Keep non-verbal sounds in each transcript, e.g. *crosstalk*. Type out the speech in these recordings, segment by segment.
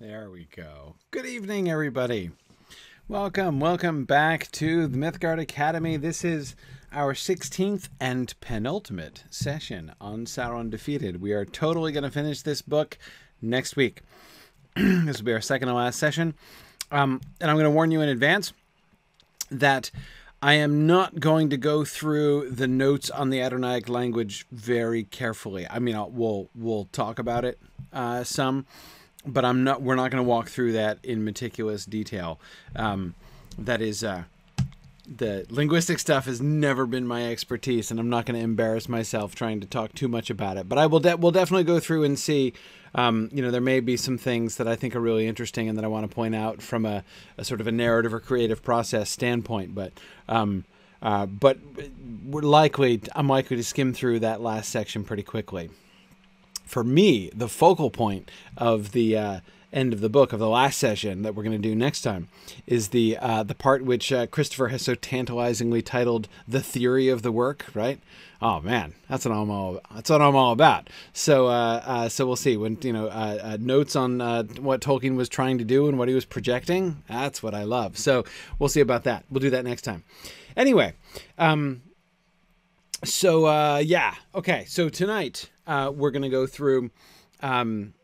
There we go. Good evening, everybody. Welcome, welcome back to the Mythgard Academy. This is our 16th and penultimate session on Sauron Defeated. We are totally going to finish this book next week. *clears throat* this will be our second to last session. Um, and I'm going to warn you in advance that I am not going to go through the notes on the Adunaic language very carefully. I mean, I'll, we'll we'll talk about it uh, some, but I'm not. We're not going to walk through that in meticulous detail. Um, that is, uh, the linguistic stuff has never been my expertise, and I'm not going to embarrass myself trying to talk too much about it. But I will. De- we'll definitely go through and see. Um, you know, there may be some things that I think are really interesting and that I want to point out from a, a sort of a narrative or creative process standpoint. But um, uh, but we're likely, I'm likely to skim through that last section pretty quickly for me, the focal point of the uh, end of the book of the last session that we're going to do next time is the uh, the part which uh, Christopher has so tantalizingly titled "the theory of the work." Right? Oh man, that's what I'm all that's what I'm all about. So uh, uh, so we'll see when you know uh, uh, notes on what Tolkien was trying to do and what he was projecting. That's what I love. So we'll see about that. We'll do that next time. Anyway. Um, so uh, yeah, okay. So tonight uh, we're gonna go through. Um,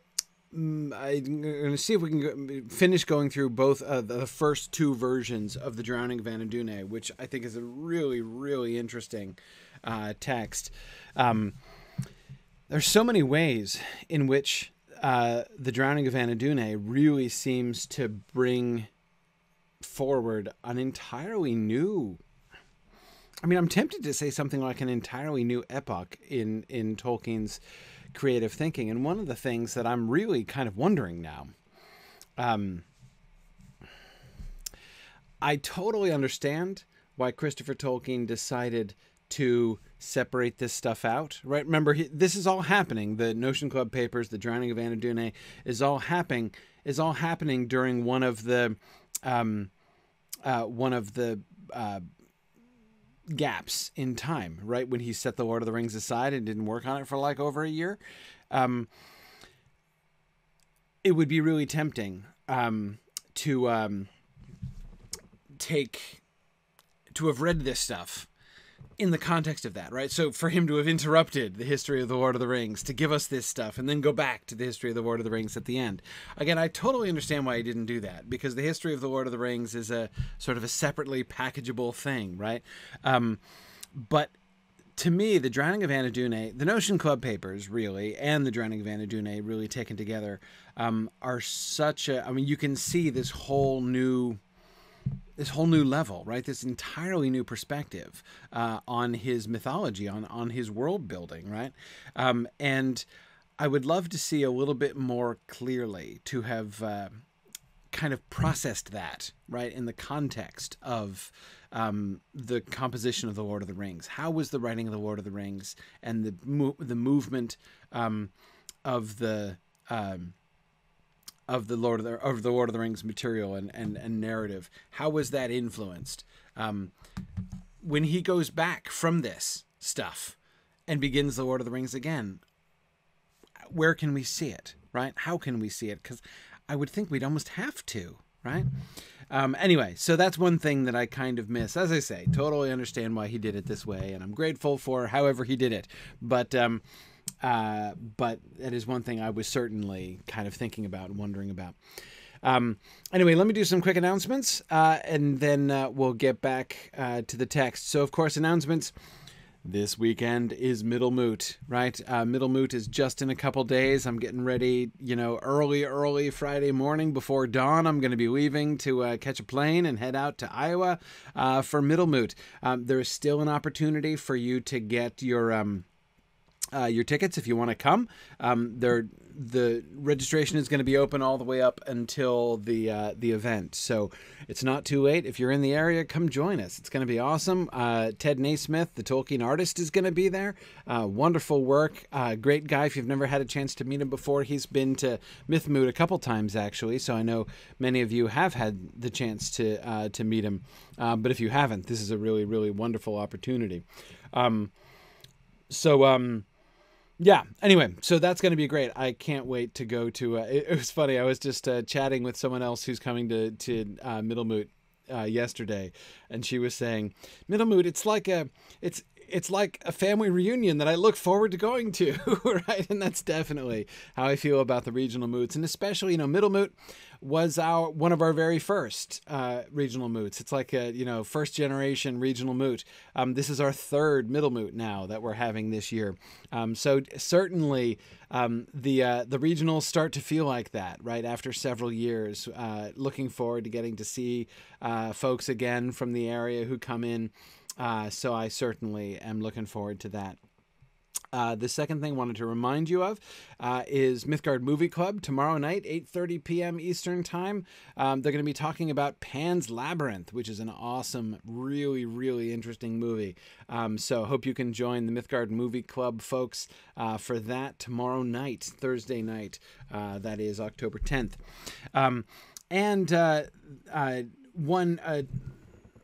mm, I'm gonna see if we can finish going through both the first two versions of the Drowning of Anadune, which I think is a really, really interesting uh, text. Um, there's so many ways in which uh, the Drowning of Anadune really seems to bring forward an entirely new I mean, I'm tempted to say something like an entirely new epoch in in Tolkien's creative thinking. And one of the things that I'm really kind of wondering now, um, I totally understand why Christopher Tolkien decided to separate this stuff out. Right? Remember, he, this is all happening. The Notion Club papers, the Drowning of Anadune, is all happening. Is all happening during one of the, um, uh, one of the. Uh, gaps in time, right? When he set the Lord of the Rings aside and didn't work on it for like over a year. Um, it would be really tempting um, to um, take to have read this stuff in the context of that, right? So for him to have interrupted the history of the Lord of the Rings to give us this stuff and then go back to the history of the Lord of the Rings at the end. Again, I totally understand why he didn't do that because the history of the Lord of the Rings is a sort of a separately packageable thing, right? Um, but to me, the Drowning of Anadune, the Notion Club papers, really, and the Drowning of Anadune, really taken together, um, are such a. I mean, you can see this whole new this whole new level, right? This entirely new perspective uh, on his mythology, on on his world building, right? Um, and I would love to see a little bit more clearly to have uh, kind of processed that, right, in the context of um, the composition of the Lord of the Rings. How was the writing of the Lord of the Rings and the mo- the movement um, of the um, of the Lord of the, of the Lord of the Rings material and, and, and narrative. How was that influenced? Um, when he goes back from this stuff and begins the Lord of the Rings again, where can we see it? Right? How can we see it? Because I would think we'd almost have to, right? Um, anyway, so that's one thing that I kind of miss. As I say, totally understand why he did it this way, and I'm grateful for however he did it. But um, uh, but that is one thing I was certainly kind of thinking about and wondering about. Um, anyway, let me do some quick announcements, uh, and then uh, we'll get back uh, to the text. So, of course, announcements. This weekend is Middlemoot, right? Uh, Middlemoot is just in a couple days. I'm getting ready, you know, early, early Friday morning before dawn. I'm going to be leaving to uh, catch a plane and head out to Iowa uh, for Middlemoot. Um, there is still an opportunity for you to get your. Um, uh, your tickets if you want to come. Um, the registration is going to be open all the way up until the uh, the event, so it's not too late. If you're in the area, come join us. It's going to be awesome. Uh, Ted Nasmith, the Tolkien artist, is going to be there. Uh, wonderful work, uh, great guy. If you've never had a chance to meet him before, he's been to Mythmoot a couple times actually, so I know many of you have had the chance to uh, to meet him. but if you haven't, this is a really really wonderful opportunity. Um, so um, yeah. Anyway, so that's going to be great. I can't wait to go to. Uh, it, it, was funny. I was just uh, chatting with someone else who's coming to to uh, Middlemoot uh, yesterday, and she was saying, "Middlemoot, it's like a, it's it's like a family reunion that I look forward to going to, *laughs* right? And that's definitely how I feel about the regional moots, and especially you know Middle Moot was our one of our very first uh, regional moots. It's like a you know first generation regional moot. Um, this is our third middle moot now that we're having this year. Um, so certainly um, the uh, the regionals start to feel like that right after several years. Uh, looking forward to getting to see uh, folks again from the area who come in. Uh, so I certainly am looking forward to that. Uh, the second thing I wanted to remind you of uh, is Mythgard Movie Club tomorrow night, 8:30 p.m. Eastern Time. Um, they're going to be talking about Pan's Labyrinth, which is an awesome, really, really interesting movie. Um, so hope you can join the Mythgard Movie Club folks uh, for that tomorrow night, Thursday night. Uh, that is October 10th. Um, and uh, uh, one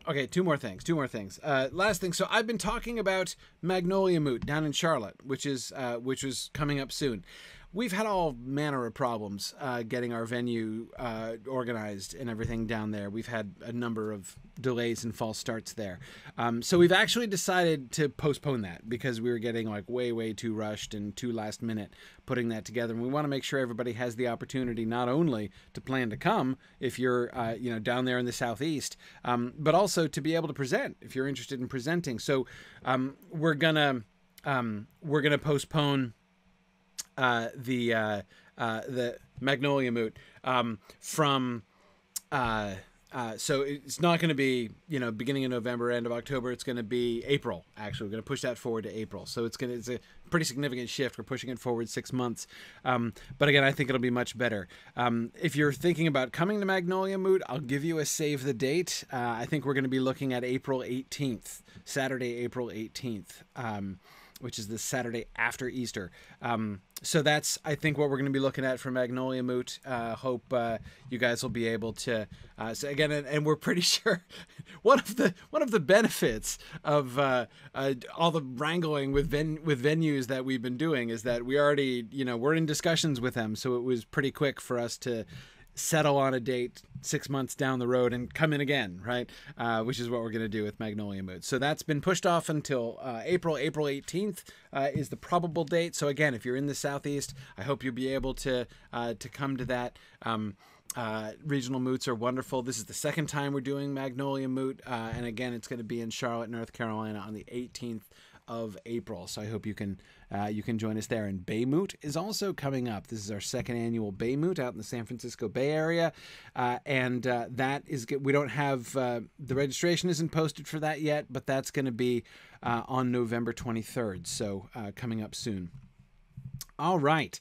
Okay, two more things. Two more things. Uh, last thing. So I've been talking about Magnolia Moot down in Charlotte, which is uh, which was coming up soon we've had all manner of problems uh, getting our venue uh, organized and everything down there. We've had a number of delays and false starts there. Um, so we've actually decided to postpone that because we were getting like way, way too rushed and too last minute putting that together. And we want to make sure everybody has the opportunity not only to plan to come if you're, uh, you know, down there in the southeast, um, but also to be able to present if you're interested in presenting. So um, we're gonna um, we're gonna postpone uh, the uh, uh, the Magnolia Moot um, from. Uh, uh, so it's not going to be you know beginning of November, end of October. It's going to be April. Actually, we're going to push that forward to April. So it's going to it's a pretty significant shift. We're pushing it forward six months. Um, but again, I think it'll be much better. Um, if you're thinking about coming to Magnolia Moot, I'll give you a save the date. I think we're going to be looking at April 18th, Saturday, April 18th. Which is the Saturday after Easter. Um, so that's I think what we're going to be looking at for Magnolia Moot. Uh, hope uh, you guys will be able to. Uh, so again, and, and, we're pretty *laughs* sure one of the one of the benefits of uh, uh, all the wrangling with ven- with venues that we've been doing is that we already you know we're in discussions with them, so it was pretty quick for us to settle on a date six months down the road and come in again, right? Uh, which is what we're going to do with Magnolia Moot. So that's been pushed off until uh, April. April 18th uh, is the probable date. So again, if you're in the southeast, I hope you'll be able to uh, to come to that. Um, uh, regional moots are wonderful. This is the second time we're doing Magnolia Moot, uh, and again, it's going to be in Charlotte, North Carolina, on the 18th of April. So I hope you can uh, you can join us there. And Baymoot is also coming up. This is our second annual Baymoot out in the San Francisco Bay Area, uh, and uh, that is we don't have uh, the registration isn't posted for that yet, but that's going to be uh, on November 23rd. So uh, coming up soon. All right,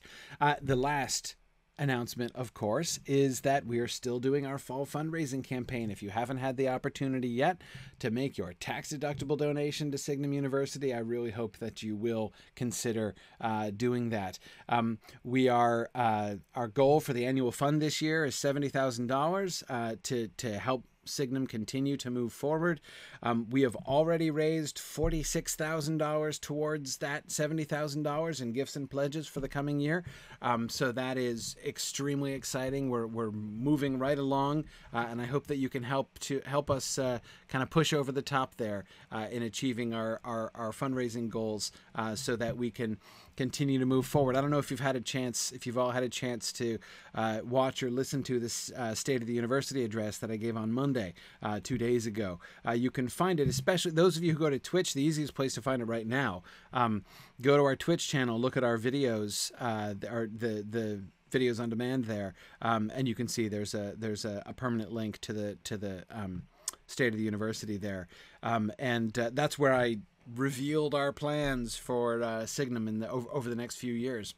the last announcement, of course, is that we are still doing our fall fundraising campaign. If you haven't had the opportunity yet to make your tax deductible donation to Signum University, I really hope that you will consider uh, doing that. Um, we are uh, our goal for the annual fund this year is seventy thousand uh, dollars to to help Signum continue to move forward. Um, we have already raised $46,000 towards that $70,000 in gifts and pledges for the coming year. Um, so that is extremely exciting. We're, we're moving right along, uh, and I hope that you can help to help us uh, kind of push over the top there uh, in achieving our, our, our fundraising goals uh, so that we can continue to move forward. I don't know if you've had a chance, if you've all had a chance to uh, watch or listen to this uh, State of the University address that I gave on Monday, uh, two days ago. Uh, you can find it, especially those of you who go to Twitch, the easiest place to find it right now. Um, go to our Twitch channel, look at our videos, uh, our, the, the, videos on demand there, um, and you can see there's a there's a, a, permanent link to the to the um, state of the university there, um, and uh, that's where I revealed our plans for uh, Signum in the, over, over the next few years.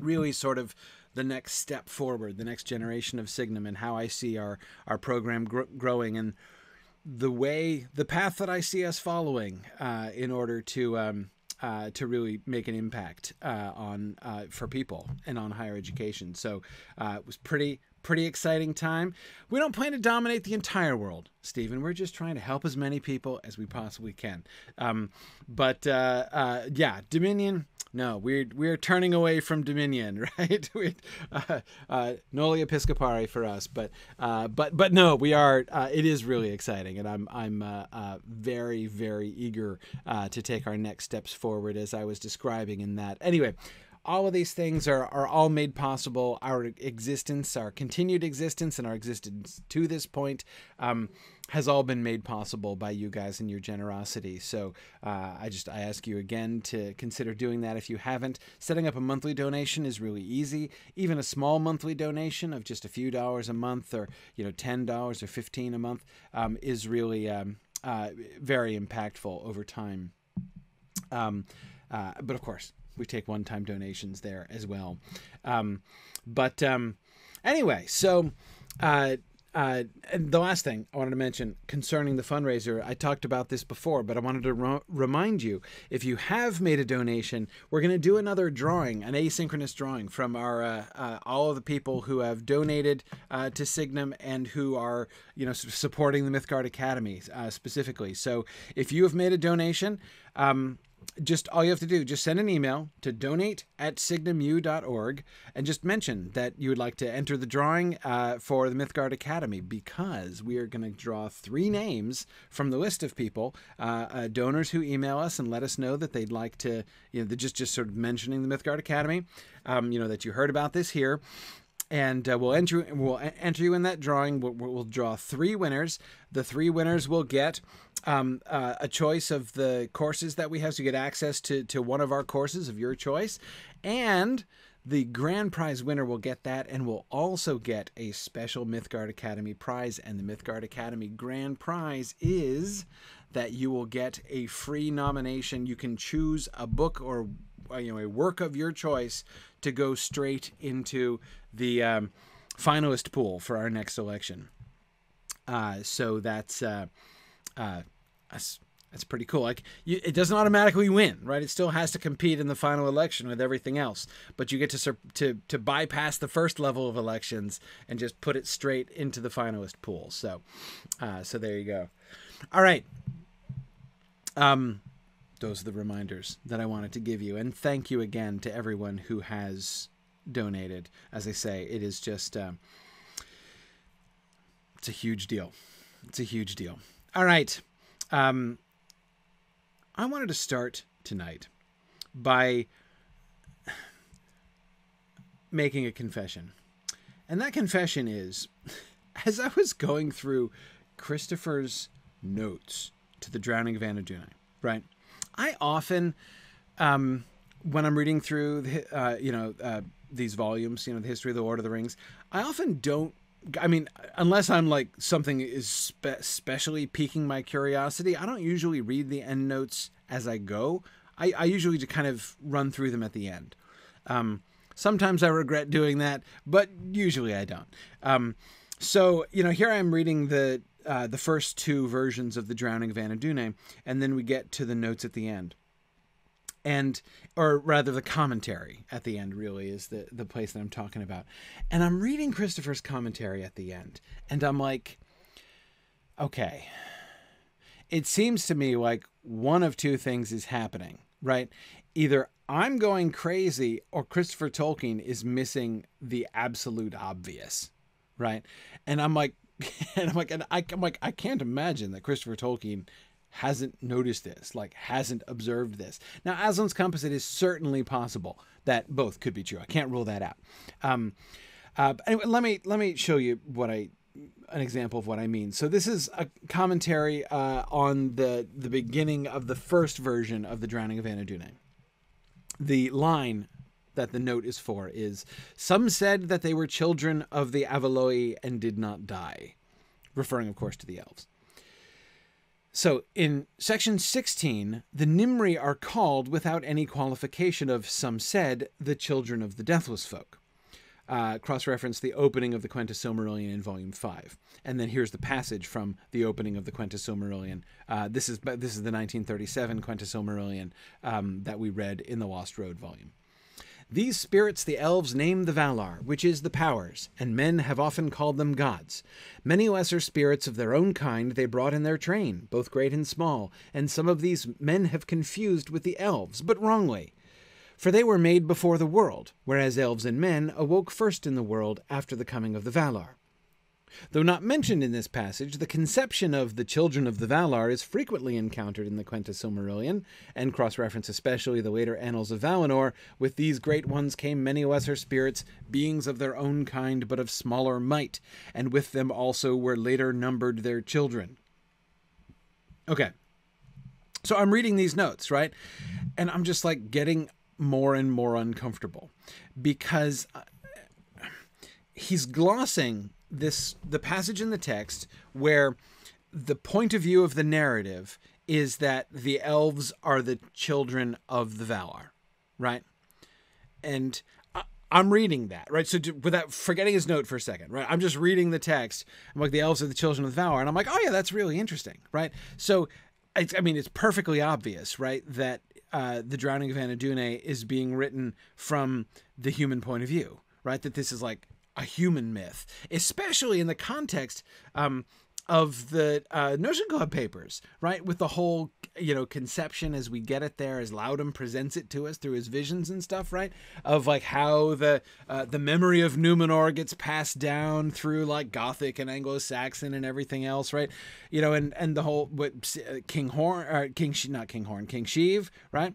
Really, sort of the next step forward, the next generation of Signum, and how I see our our program gr- growing, and the way, the path that I see us following uh, in order to. Um, uh, to really make an impact uh, on uh, for people and on higher education. So uh, it was pretty pretty exciting time. We don't plan to dominate the entire world, Stephen. We're just trying to help as many people as we possibly can. Um, but uh, uh, yeah, Dominion. No, we're we're turning away from Dominion, *laughs* right? uh, uh, Noli Episcopari for us, but uh, but but no, we are. Uh, it is really exciting, and I'm I'm uh, uh, very very eager to take our next steps forward, as I was describing in that. Anyway, all of these things are, are all made possible. Our existence, our continued existence, and our existence to this point um, has all been made possible by you guys and your generosity. So uh, I just I ask you again to consider doing that if you haven't. Setting up a monthly donation is really easy. Even a small monthly donation of just a few dollars a month, or you know ten dollars or fifteen a month, um, is really um, uh, very impactful over time. Um, uh, but of course, we take one-time donations there as well. Um, but um, anyway, so uh, uh, and the last thing I wanted to mention concerning the fundraiser, I talked about this before, but I wanted to ro- remind you if you have made a donation, we're going to do another drawing, an asynchronous drawing from our uh, uh, all of the people who have donated uh, to Signum and who are you know supporting the Mythgard Academy uh, specifically. So if you have made a donation, um, just all you have to do just send an email to donate at signumu.org and just mention that you would like to enter the drawing uh, for the mythgard academy because we are going to draw three names from the list of people uh, uh, donors who email us and let us know that they'd like to you know just just sort of mentioning the mythgard academy. Um, you know that you heard about this here and uh, we'll enter we'll enter you in that drawing. We'll, we'll draw three winners. The three winners will get um, uh, a choice of the courses that we have, so you get access to to one of our courses of your choice, and the grand prize winner will get that and will also get a special Mythgard Academy prize. And the Mythgard Academy grand prize is that you will get a free nomination. You can choose a book or you know a work of your choice to go straight into the um, finalist pool for our next election. Uh, so that's uh, uh, that's that's pretty cool. Like you, it doesn't automatically win, right? It still has to compete in the final election with everything else. But you get to to to bypass the first level of elections and just put it straight into the finalist pool. So, uh, so there you go. All right. Um, those are the reminders that I wanted to give you, and thank you again to everyone who has donated. As I say, it is just uh, it's a huge deal. It's a huge deal. All right. Um, I wanted to start tonight by making a confession. And that confession is *laughs* as I was going through Christopher's notes to the drowning of Anadune, right? I often, um, when I'm reading through, the, uh, you know, uh, these volumes, you know, the history of the Lord of the Rings, I often don't. I mean, unless I'm like something is spe- specially piquing my curiosity, I don't usually read the end notes as I go. I, I usually just kind of run through them at the end. Um, sometimes I regret doing that, but usually I don't. Um, so you know, here I am reading the uh, the first two versions of the Drowning of Anadune, and then we get to the notes at the end and or rather the commentary at the end really is the the place that I'm talking about. And I'm reading Christopher's commentary at the end and I'm like okay. It seems to me like one of two things is happening, right? Either I'm going crazy or Christopher Tolkien is missing the absolute obvious, right? And I'm like *laughs* and I'm like and I, I'm like I can't imagine that Christopher Tolkien hasn't noticed this, like hasn't observed this. Now, Aslan's compass, it is certainly possible that both could be true. I can't rule that out. Um, uh, anyway, let me let me show you what I an example of what I mean. So this is a commentary uh, on the the beginning of the first version of the Drowning of Anadune. The line that the note is for is some said that they were children of the Avaloi and did not die, referring of course to the elves. So in section 16, the Nimri are called without any qualification of, some said, the children of the deathless folk. Uh, cross reference the opening of the Quenta Silmarillion in Volume 5. And then here's the passage from the opening of the Quenta Silmarillion. Uh, this, is, this is the 1937 Quenta Silmarillion um, that we read in the Lost Road volume. These spirits the elves name the Valar, which is the powers, and men have often called them gods. Many lesser spirits of their own kind they brought in their train, both great and small, and some of these men have confused with the elves, but wrongly. For they were made before the world, whereas elves and men awoke first in the world after the coming of the Valar. Though not mentioned in this passage, the conception of the children of the Valar is frequently encountered in the Quenta Silmarillion, and cross-reference especially the later Annals of Valinor. With these great ones came many lesser spirits, beings of their own kind but of smaller might, and with them also were later numbered their children. Okay. So I'm reading these notes, right? And I'm just like getting more and more uncomfortable because uh, he's glossing this the passage in the text where the point of view of the narrative is that the elves are the children of the Valar, right? And I'm reading that, right? So without forgetting his note for a second, right? I'm just reading the text. I'm like, the elves are the children of the Valar. And I'm like, oh, yeah, that's really interesting, right? So, I mean, it's perfectly obvious, right, that uh, the drowning of Anadune is being written from the human point of view, right? That this is like a human myth, especially in the context um, of the uh, Notion Club papers, right? With the whole, you know, conception as we get it there, as Lowdham presents it to us through his visions and stuff, right? Of like how the uh, the memory of Numenor gets passed down through like Gothic and Anglo-Saxon and everything else, right? You know, and and the whole what King Horn, or King, not King Horn, King Sheave, right?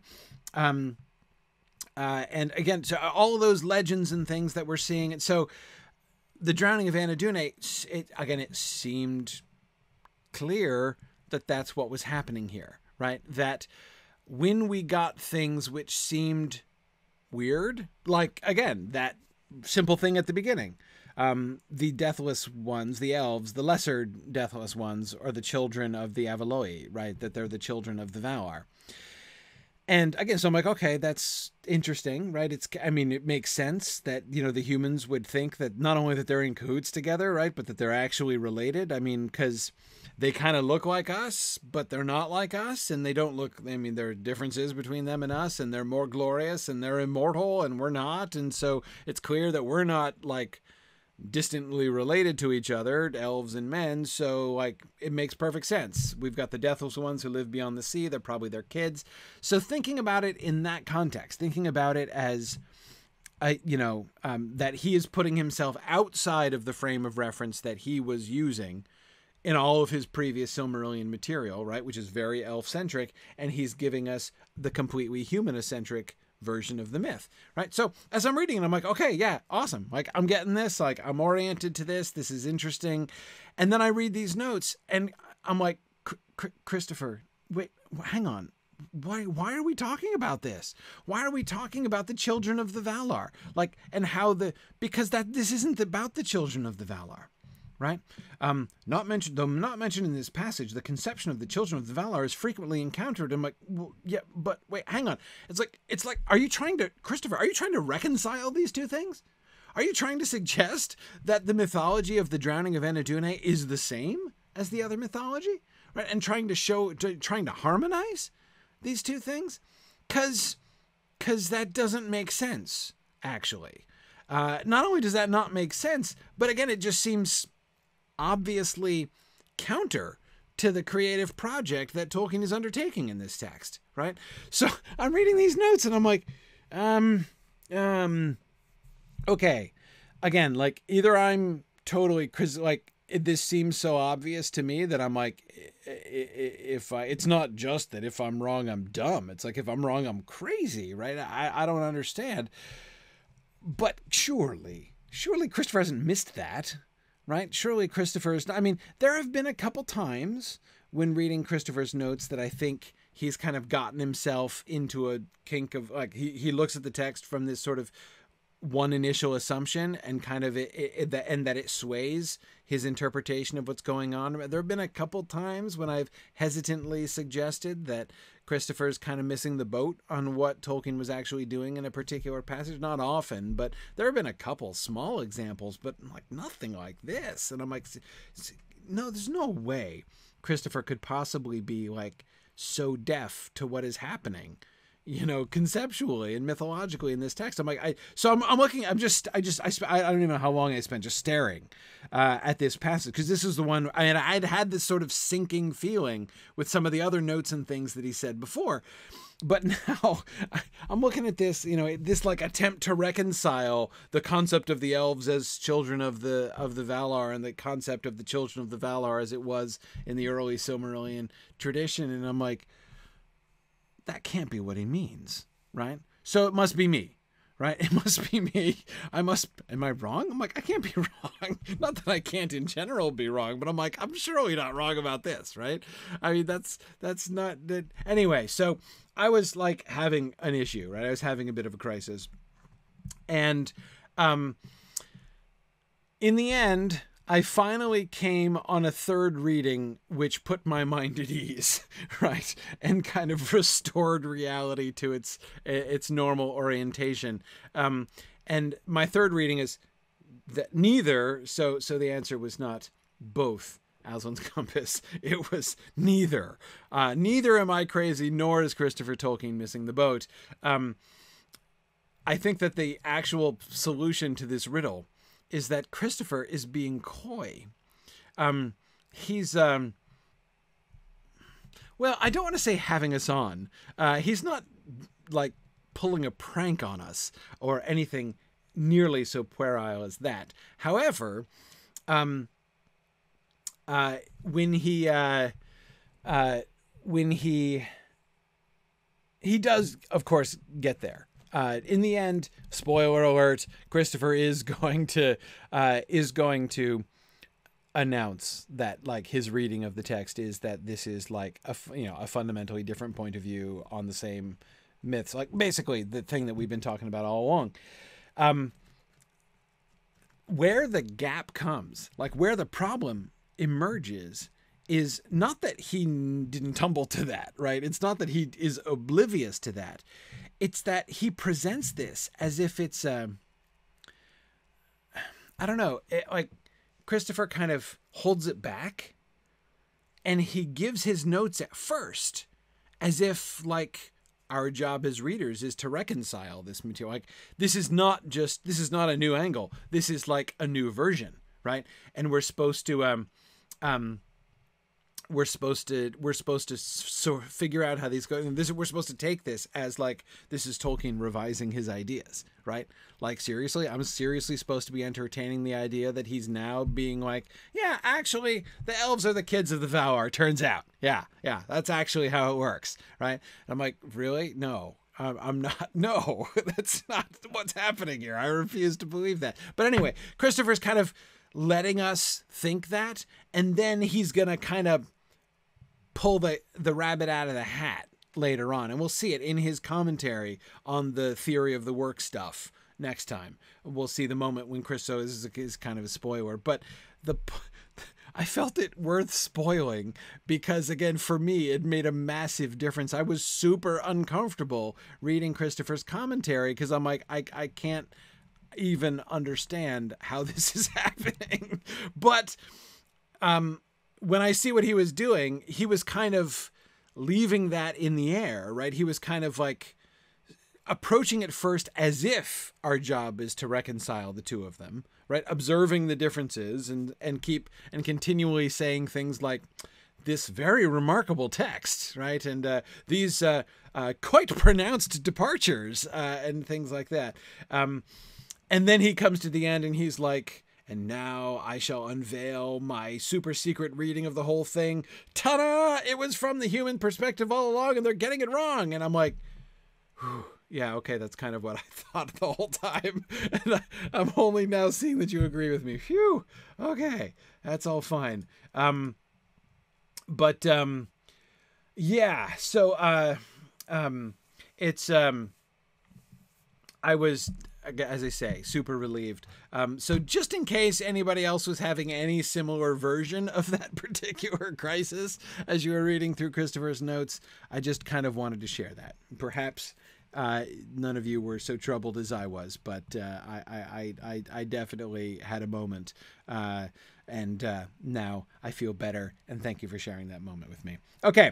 Um, uh, and again, so all of those legends and things that we're seeing, and so the drowning of Anadune, it, again, it seemed clear that that's what was happening here, right? That when we got things which seemed weird, like again that simple thing at the beginning, um, the deathless ones, the elves, the lesser deathless ones, are the children of the Avaloi, right? That they're the children of the Valar. And again, so I'm like, okay, that's interesting, right? It's, I mean, it makes sense that, you know, the humans would think that not only that they're in cahoots together, right, but that they're actually related. I mean, because they kind of look like us, but they're not like us. And they don't look, I mean, there are differences between them and us, and they're more glorious and they're immortal and we're not. And so it's clear that we're not like, distantly related to each other, elves and men, so like it makes perfect sense. We've got the deathless ones who live beyond the sea, they're probably their kids. So thinking about it in that context, thinking about it as I, you know, um, that he is putting himself outside of the frame of reference that he was using in all of his previous Silmarillion material, right, which is very elf centric, and he's giving us the completely human centric version of the myth, right? So as I'm reading it, I'm like, okay, yeah, awesome. Like I'm getting this, like I'm oriented to this. This is interesting. And then I read these notes and I'm like, Christopher, wait, hang on. Why why are we talking about this? Why are we talking about the children of the Valar? Like and how the because that this isn't about the children of the Valar right? Um, not mentioned, though not mentioned in this passage, the conception of the children of the Valar is frequently encountered. I'm like, well, yeah, but wait, hang on. It's like, it's like, are you trying to, Christopher? Are you trying to reconcile these two things? Are you trying to suggest that the mythology of the drowning of Anadune is the same as the other mythology, right? And trying to show, to, trying to harmonize these two things, because, because that doesn't make sense actually. Uh, not only does that not make sense, but again, it just seems obviously counter to the creative project that Tolkien is undertaking in this text, right? So *laughs* I'm reading these notes and I'm like, um, um, okay. Again, like either I'm totally, cause like it, this seems so obvious to me that I'm like, if I, it's not just that if I'm wrong, I'm dumb. It's like if I'm wrong, I'm crazy, right? I, I don't understand. But surely, surely Christopher hasn't missed that right? Surely Christopher's. I mean, there have been a couple times when reading Christopher's notes that I think he's kind of gotten himself into a kink of like he, he looks at the text from this sort of one initial assumption and kind of it, it, it, and that it sways his interpretation of what's going on. There have been a couple times when I've hesitantly suggested that Christopher's kind of missing the boat on what Tolkien was actually doing in a particular passage. Not often, but there have been a couple small examples, but like nothing like this. And I'm like, no, there's no way Christopher could possibly be like so deaf to what is happening you know, conceptually and mythologically in this text. I'm like, I so I'm, I'm looking. I'm just, I just, I, sp- I don't even know how long I spent just staring uh, at this passage because this is the one. I mean, I'd had this sort of sinking feeling with some of the other notes and things that he said before, but *laughs* now I'm looking at this, you know, this like attempt to reconcile the concept of the elves as children of the of the Valar and the concept of the children of the Valar as it was in the early Silmarillion tradition, and I'm like that can't be what he means, right? So it must be me, right? *laughs* It must be me. I must, am I wrong? I'm like, I can't be *laughs* wrong. Not that I can't in general be wrong, but I'm like, I'm surely not wrong about this, right? I mean, that's, that's not that. Anyway, so I was like having an issue, right? I was having a bit of a crisis. And, um, in the end, I finally came on a third reading, which put my mind at ease, *laughs* right, and kind of *laughs* restored reality to its its normal orientation. Um, and my third reading is that neither. So so the answer was not both. Aslan's *laughs* compass. It was neither. Uh, neither am I crazy, nor is Christopher Tolkien missing the boat. Um, I think that the actual solution to this riddle is that Christopher is being coy. Um, he's um, well, I don't want to say having us on. Uh, he's not like pulling a prank on us or anything nearly so puerile as that. However, um, uh, when he uh, uh, when he he does, of course, get there uh, in the end, spoiler alert: Christopher is *laughs* going to uh, is going to announce that like his reading of the text is that this is like a you know a fundamentally different point of view on the same myths, like basically the thing that we've been talking about all along. Um, where the gap comes, like where the problem emerges, is not that he didn't tumble to that, right? It's not that he is oblivious to that. It's that he presents this as if it's um I don't know, it, like Christopher kind of holds it back and he gives his notes at first as if like our job as readers is to reconcile this material. Like this is not just this is not a new angle. This is like a new version, right? And we're supposed to um um we're supposed to we're supposed to so figure out how these go and this we're supposed to take this as like this is Tolkien revising his ideas right like seriously I'm seriously supposed to be entertaining the idea that he's now being like yeah actually the elves are the kids of the Valar turns out yeah yeah that's actually how it works right and I'm like really no I'm not. *laughs* No, *laughs* that's not what's happening here. I refuse to believe that. But anyway, Christopher's kind of letting us think that, and then he's gonna kind of pull the the rabbit out of the hat later on, and we'll see it in his commentary on the theory of the work stuff next time. We'll see the moment when Christo is, is kind of a spoiler, but the *laughs* I felt it worth spoiling because again for me it made a massive difference. I was super uncomfortable reading Christopher's commentary because I'm like I I can't even understand how *laughs* this is happening. but um when I see what he was doing, he was kind of leaving that in the air, right? He was kind of like approaching it first as if our job is to reconcile the two of them, right? Observing the differences and and keep and continually saying things like this very remarkable text, right? And uh, these uh, uh, quite pronounced departures uh, and things like that. Um, and then he comes to the end and he's like, and now I shall unveil my super secret reading of the whole thing. Ta da! It was from the human perspective all along, and they're getting it wrong. And I'm like, yeah, okay, that's kind of what I *laughs* thought the whole time. *laughs* And I, am only now seeing that you agree with me. Phew. Okay, that's all fine. Um, but um, yeah. So uh, um, it's um, I was as I say, super relieved. Um, so just in case anybody else was having any similar version of that *laughs* particular crisis as you were reading through Christopher's notes, I just kind of wanted to share that. Perhaps uh, none of you were so troubled as I was, but uh, I, I, I, I definitely had a moment. Uh, and uh, now I feel better. And thank you for sharing that moment with me. Okay.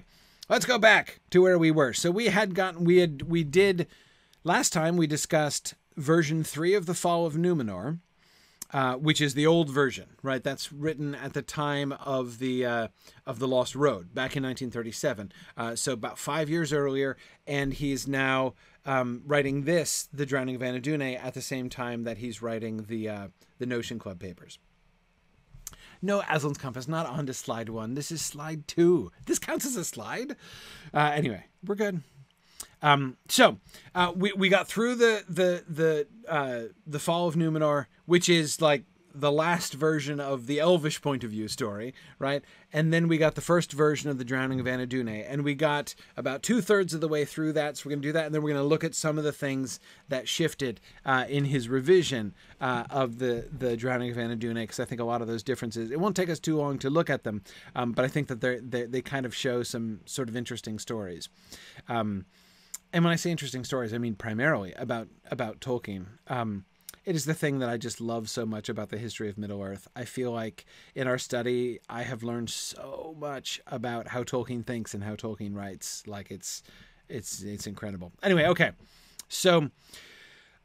let's go back to where we were. So we had gotten we had we did last time we discussed version three of the Fall of Numenor. Uh, which is the old version, right? That's written at the time of the uh, of the Lost Road back in 1937. Uh, so about five years earlier, and he's now um, writing this, The Drowning of Anadune, at the same time that he's writing the uh, the Notion Club papers. No, Aslan's Compass, not on to slide one. This is slide two. This counts as a slide. Uh, anyway, we're good. Um, so uh, we we got through the the the uh, the fall of Numenor, which is like the last version of the Elvish point of view story, right? And then we got the first version of the Drowning of Anadune, and we got about two thirds of the way through that. So we're going to do that, and then we're going to look at some of the things that shifted uh, in his revision uh, of the the Drowning of Anadune, because I think a lot of those differences. It won't take us too long to look at them, um, but I think that they they kind of show some sort of interesting stories. Um, and when I say interesting stories, I mean primarily about about Tolkien. Um, it is the thing that I just love so much about the history of Middle Earth. I feel like in our study, I have learned so much about how Tolkien thinks and how Tolkien writes. Like it's, it's, it's incredible. Anyway, okay, so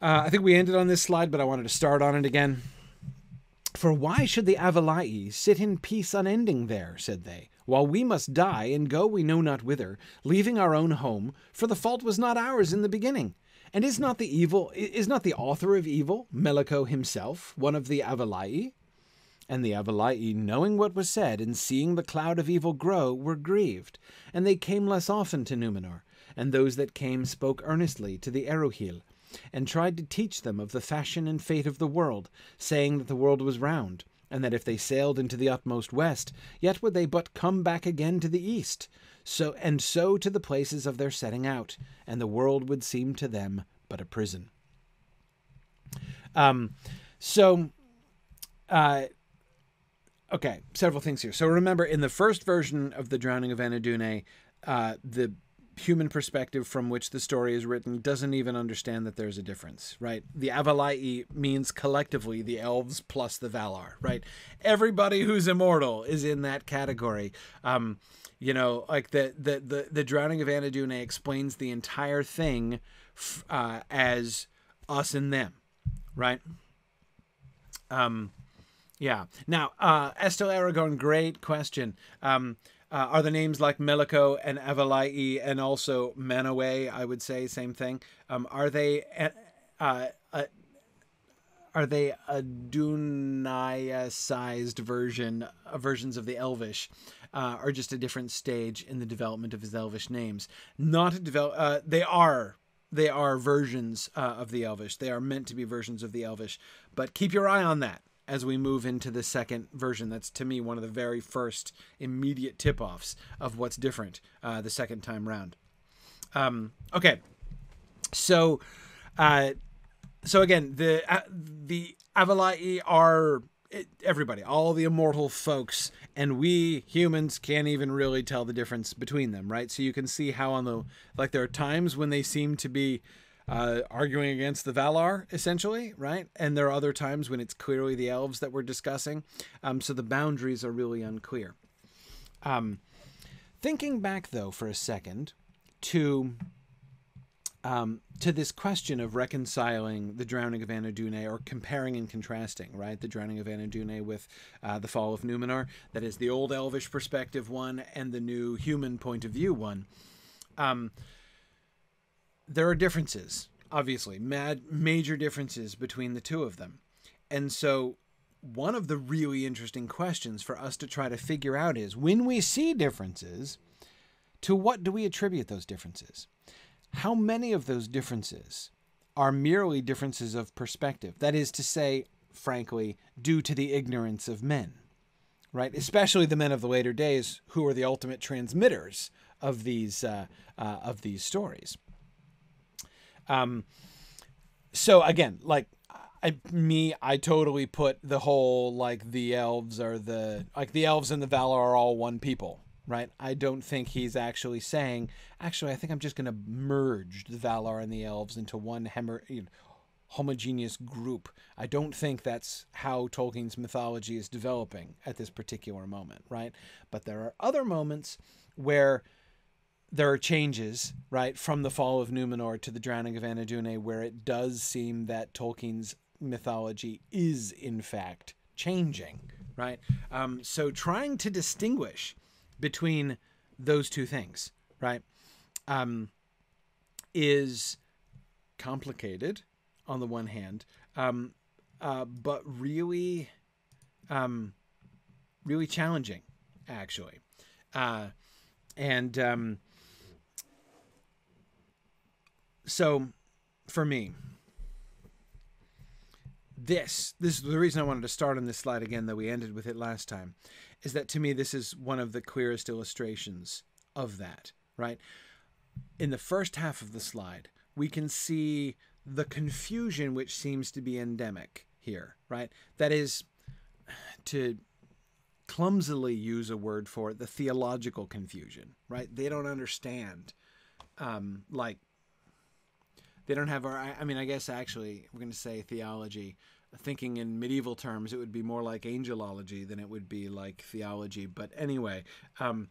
uh, I think we ended on this slide, but I wanted to start on it again. For why should the Avalai sit in peace unending there, said they, while we must die and go we know not whither, leaving our own home, for the fault was not ours in the beginning. And is not the evil is not the author of evil Melico himself, one of the Avalai? And the Avalai, knowing what was said, and seeing the cloud of evil grow, were grieved, and they came less often to Numenor. And those that came spoke earnestly to the Eruhil, and tried to teach them of the fashion and fate of the world, saying that the world was round, and that if they sailed into the utmost west, yet would they but come back again to the east, so and so to the places of their setting out, and the world would seem to them but a prison. Um, so, uh, okay, several things here. So remember, in the first version of the Drowning of Anadune, uh, the human perspective from which the story is written doesn't even understand that there's a difference, right? The Avalai means collectively the elves plus the Valar, right? Everybody who's immortal is in that category. Um, you know, like the the the, the drowning of Anadune explains the entire thing uh, as us and them, right? Um, yeah. Now, uh, Estel Aragon, great question. Um, uh, are the names like Meleko and Avalai and also Manawë? I would say same thing. Um, are they uh, uh, are they a Dunaya sized version uh, versions of the Elvish, uh, or just a different stage in the development of his Elvish names? Not develop. Uh, they are they are versions uh, of the Elvish. They are meant to be versions of the Elvish, but keep your eye on that as we move into the second version. That's to me one of the very first immediate tip offs of what's different uh, the second time round. Um, okay, so uh, so again, the uh, the Avalai are everybody, all the immortal folks, and we humans can't even really tell the difference between them, right? So you can see how on the like there are times when they seem to be uh, arguing against the Valar, essentially, right? And there are other times when it's clearly the elves that we're discussing. Um, so the boundaries are really unclear. Um, thinking back, though, for a second to um, to this question of reconciling the drowning of Anadune or comparing and contrasting, right? The drowning of Anadune with uh, the fall of Numenor. That is the old elvish perspective one and the new human point of view one. Um, there are differences, obviously, mad, major differences between the two of them. And so, one of the really interesting questions for us to try to figure out is when we see differences, to what do we attribute those differences? How many of those differences are merely differences of perspective? That is to say, frankly, due to the ignorance of men, right? Especially the men of the later days who are the ultimate transmitters of these uh, uh, of these stories. Um, so again, like I, me, I totally put the whole like the elves are the like the elves and the Valar are all one people, right? I don't think he's actually saying. Actually, I think I'm just going to merge the Valar and the elves into one hemer, you know, homogeneous group. I don't think that's how Tolkien's mythology is developing at this particular moment, right? But there are other moments where there are changes, right, from the fall of Numenor to the drowning of Anadune, where it does seem that Tolkien's mythology is, in fact, changing, right? Um, so trying to distinguish between those two things, right, um, is complicated on the one hand, um, uh, but really, um, really challenging, actually. Uh, and um, so, for me, this this is the reason I wanted to start on this slide again, that we ended with it last time, is that to me this is one of the clearest illustrations of that. Right, in the first half of the slide, we can see the confusion which seems to be endemic here. Right, that is to clumsily use a word for it, the theological confusion. Right, they don't understand, um, like they don't have our i mean i guess actually we're going to say theology. Thinking in medieval terms it would be more like angelology than it would be like theology. But anyway um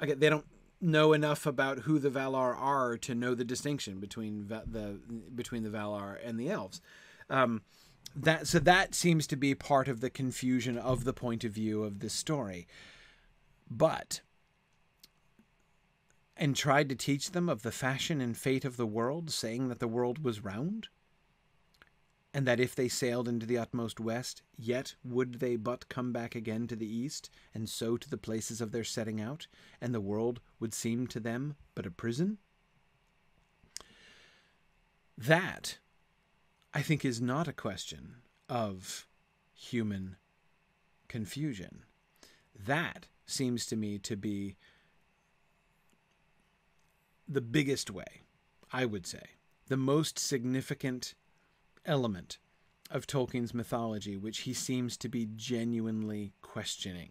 they don't know enough about who the valar are to know the distinction between the between the valar and the elves. Um that so that seems to be part of the confusion of the point of view of this story. But and tried to teach them of the fashion and fate of the world, saying that the world was round? And that if they sailed into the utmost west, yet would they but come back again to the east, and so to the places of their setting out, and the world would seem to them but a prison? That, I think, is not a question of human confusion. That seems to me to be the biggest way, I would say, the most significant element of Tolkien's mythology, which he seems to be genuinely questioning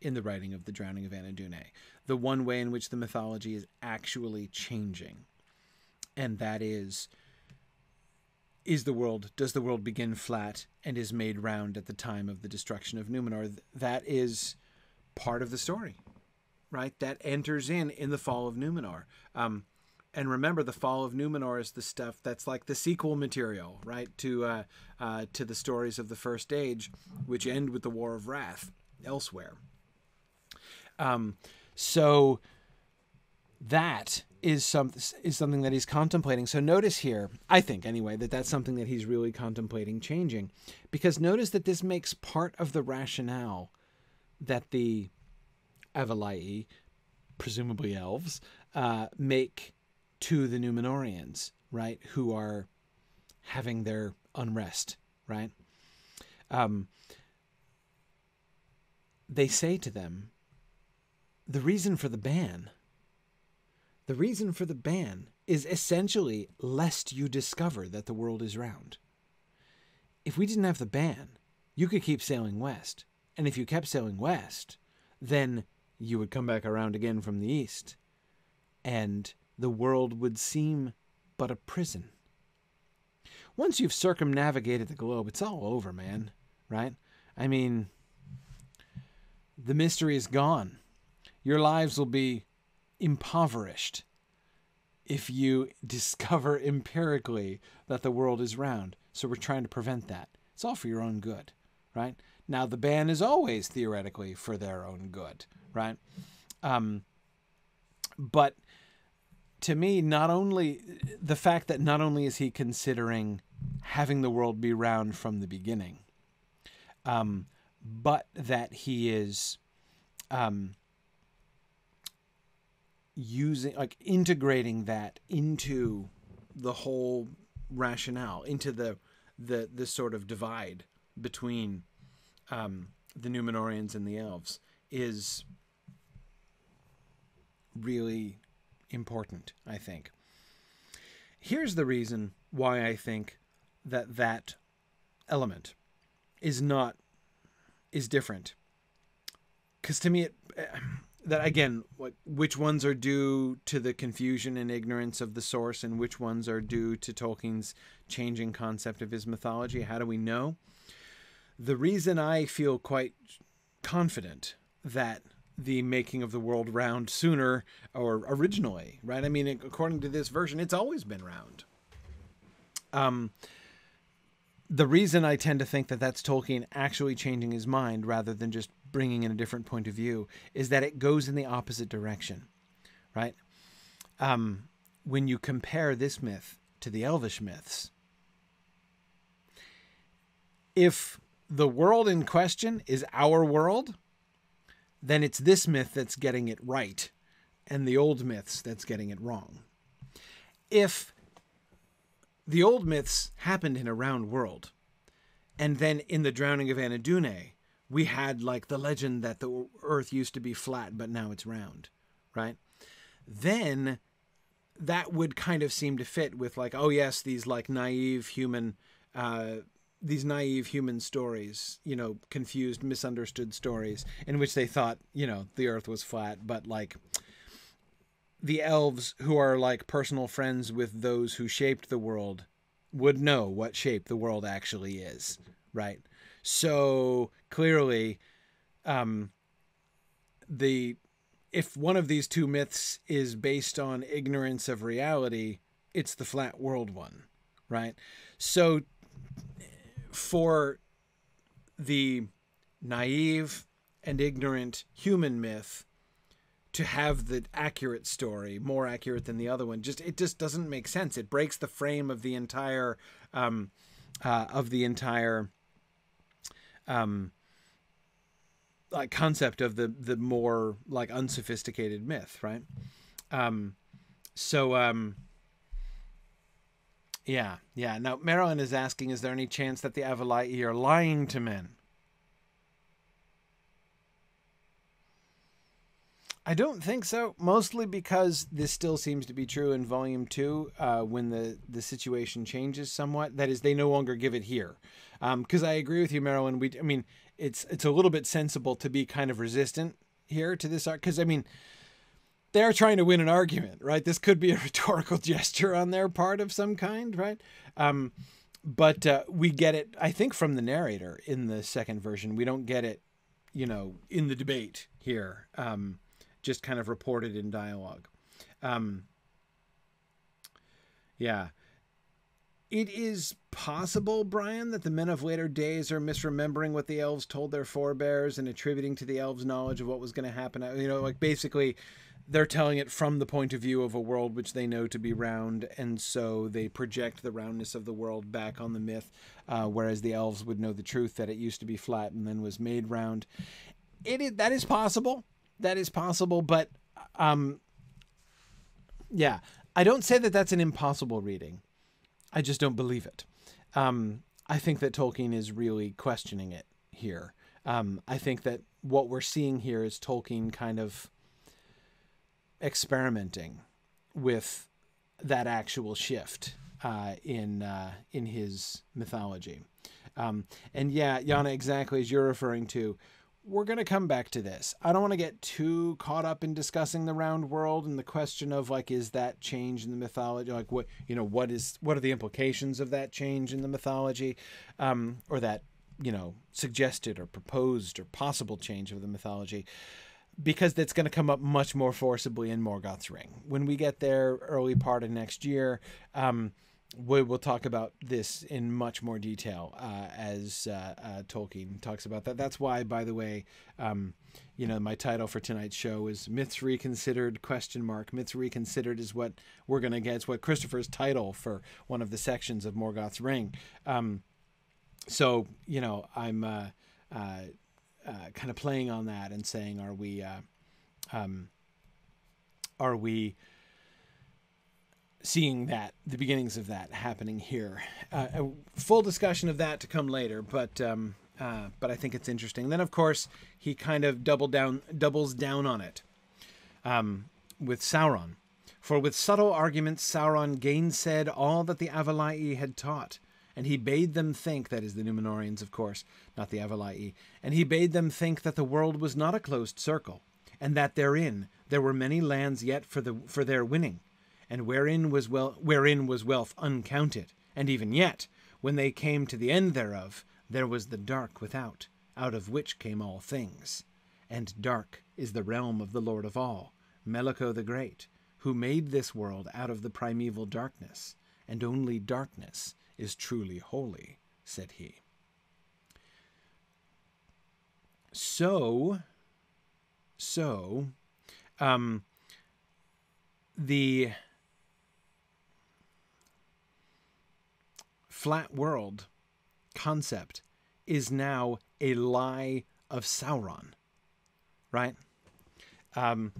in the writing of The Drowning of Anadune, the one way in which the mythology is actually changing. And that is is the world does the world begin flat and is made round at the time of the destruction of Numenor that is part of the story right? That enters in in the fall of Numenor. Um, and remember, the fall of Numenor is the stuff that's like the sequel material, right, to uh, uh, to the stories of the First Age, which end with the War of Wrath elsewhere. Um, so that is some is something that he's contemplating. So notice here, I think anyway, that that's something that he's really contemplating changing, because notice that this makes part of the rationale that the Avalai, presumably elves, uh, make to the Numenorians, right, who are having their unrest, right? Um, they say to them, the reason for the ban, the reason for the ban is essentially lest you discover that the world is round. If we didn't have the ban, you could keep sailing west. And if you kept sailing west, then you would come back around again from the east, and the world would seem but a prison. Once you've circumnavigated the globe, it's all over, man, right? I mean, the mystery is gone. Your lives will be impoverished if you discover empirically that the world is round. So we're trying to prevent that. It's all for your own good, right? Now, the ban is always theoretically for their own good, right? Um, but to me, not only the fact that not only is he considering having the world be round from the beginning, um, but that he is um, using, like, integrating that into the whole rationale, into the the the sort of divide between um, the Numenorians and the elves is really important, I think. Here's the reason why I think that that element is not is different. Cuz to me it that again what which ones are due to the confusion and ignorance of the source and which ones are due to Tolkien's changing concept of his mythology how do we know the reason I feel quite confident that the making of the world round sooner or originally, right? I mean, according to this version, it's always been round. Um, the reason I tend to think that that's Tolkien actually changing his mind rather than just bringing in a different point of view is that it goes in the opposite direction, right? Um, when you compare this myth to the Elvish myths, if the world in question is our world, then it's this myth that's getting it right and the old myths that's getting it wrong. If the old myths happened in a round world, and then in the drowning of Anadune, we had like the legend that the earth used to be flat, but now it's round, right? Then that would kind of seem to fit with like, oh yes, these like naive human uh, these naive human stories, you know, confused, misunderstood stories in which they thought, you know, the earth was flat, but like the elves who are like personal friends with those who shaped the world would know what shape the world actually is, right? So clearly, um, the if one of these two myths is based on ignorance of reality, it's the flat world one, right? So for the naive and ignorant human myth to have the accurate story more accurate than the other one. Just it just doesn't make sense. It breaks the frame of the entire um, uh, of the entire um, like concept of the the more like unsophisticated myth right? Um, so um, yeah, yeah. Now, Marilyn is asking, is there any chance that the Avalai are lying to men? I don't think so. Mostly because this still seems to be true in Volume Two, uh, when the the situation changes somewhat. That is, they no longer give it here. Because um, I agree with you, Marilyn. We, I mean, it's it's a little bit sensible to be kind of resistant here to this art. Because I mean, they're trying to win an argument, right? This could be a *laughs* rhetorical gesture on their part of some kind, right? Um, but uh, we get it, I think, from the narrator in the second version. We don't get it, you know, in the debate here, um, just kind of reported in dialogue. Um, yeah. It is possible, Brian, that the men of later days are misremembering what the elves told their forebears and attributing to the elves' knowledge of what was going to happen. You know, like basically they're telling it from the point of view of a world which they know to be round, and so they project the roundness of the world back on the myth, uh, whereas the elves would know the truth that it used to be flat and then was made round. It is, that is possible. That is possible, but um, yeah, I don't say that that's an impossible reading. I just don't believe it. Um, I think that Tolkien is really questioning it here. Um, I think that what we're seeing here is Tolkien kind of experimenting with that actual shift uh, in uh, in his mythology. Um, and yeah, Yana, exactly as you're referring to, we're going to come back to this. I don't want to get too caught up in discussing the round world and the question of like, is that change in the mythology? Like, what you know, what is what are the implications of that change in the mythology, um, or that you know suggested or proposed or possible change of the mythology? Because that's going to come up much more forcibly in Morgoth's Ring. When we get there early part of next year, um, we will talk about this in much more detail uh, as uh, uh, Tolkien talks about that. That's why, by the way, um, you know, my title for tonight's show is "Myths Reconsidered?" Question mark. Myths Reconsidered is what we're going to get. It's what Christopher's title for one of the sections of Morgoth's Ring. Um, so you know, I'm uh, kind of playing on that and saying, are we, uh, um, are we seeing that the beginnings of that happening here? Uh, a full discussion of that to come later, but um, uh, but I think it's interesting. Then, of course, he kind of double down, doubles down on it um, with Sauron. For with subtle arguments, Sauron gainsaid all that the Avalai had taught and he bade them think, that is the Numenorians, of course, not the Avalai, and he bade them think that the world was not a closed circle, and that therein there were many lands yet for the for their winning, and wherein was well wherein was wealth uncounted, and even yet, when they came to the end thereof, there was the dark without, out of which came all things. and dark is the realm of the Lord of all, Meleko the Great, who made this world out of the primeval darkness, and only darkness is truly holy, said he. So, so, um, the flat world concept is now a lie of Sauron, right? Um,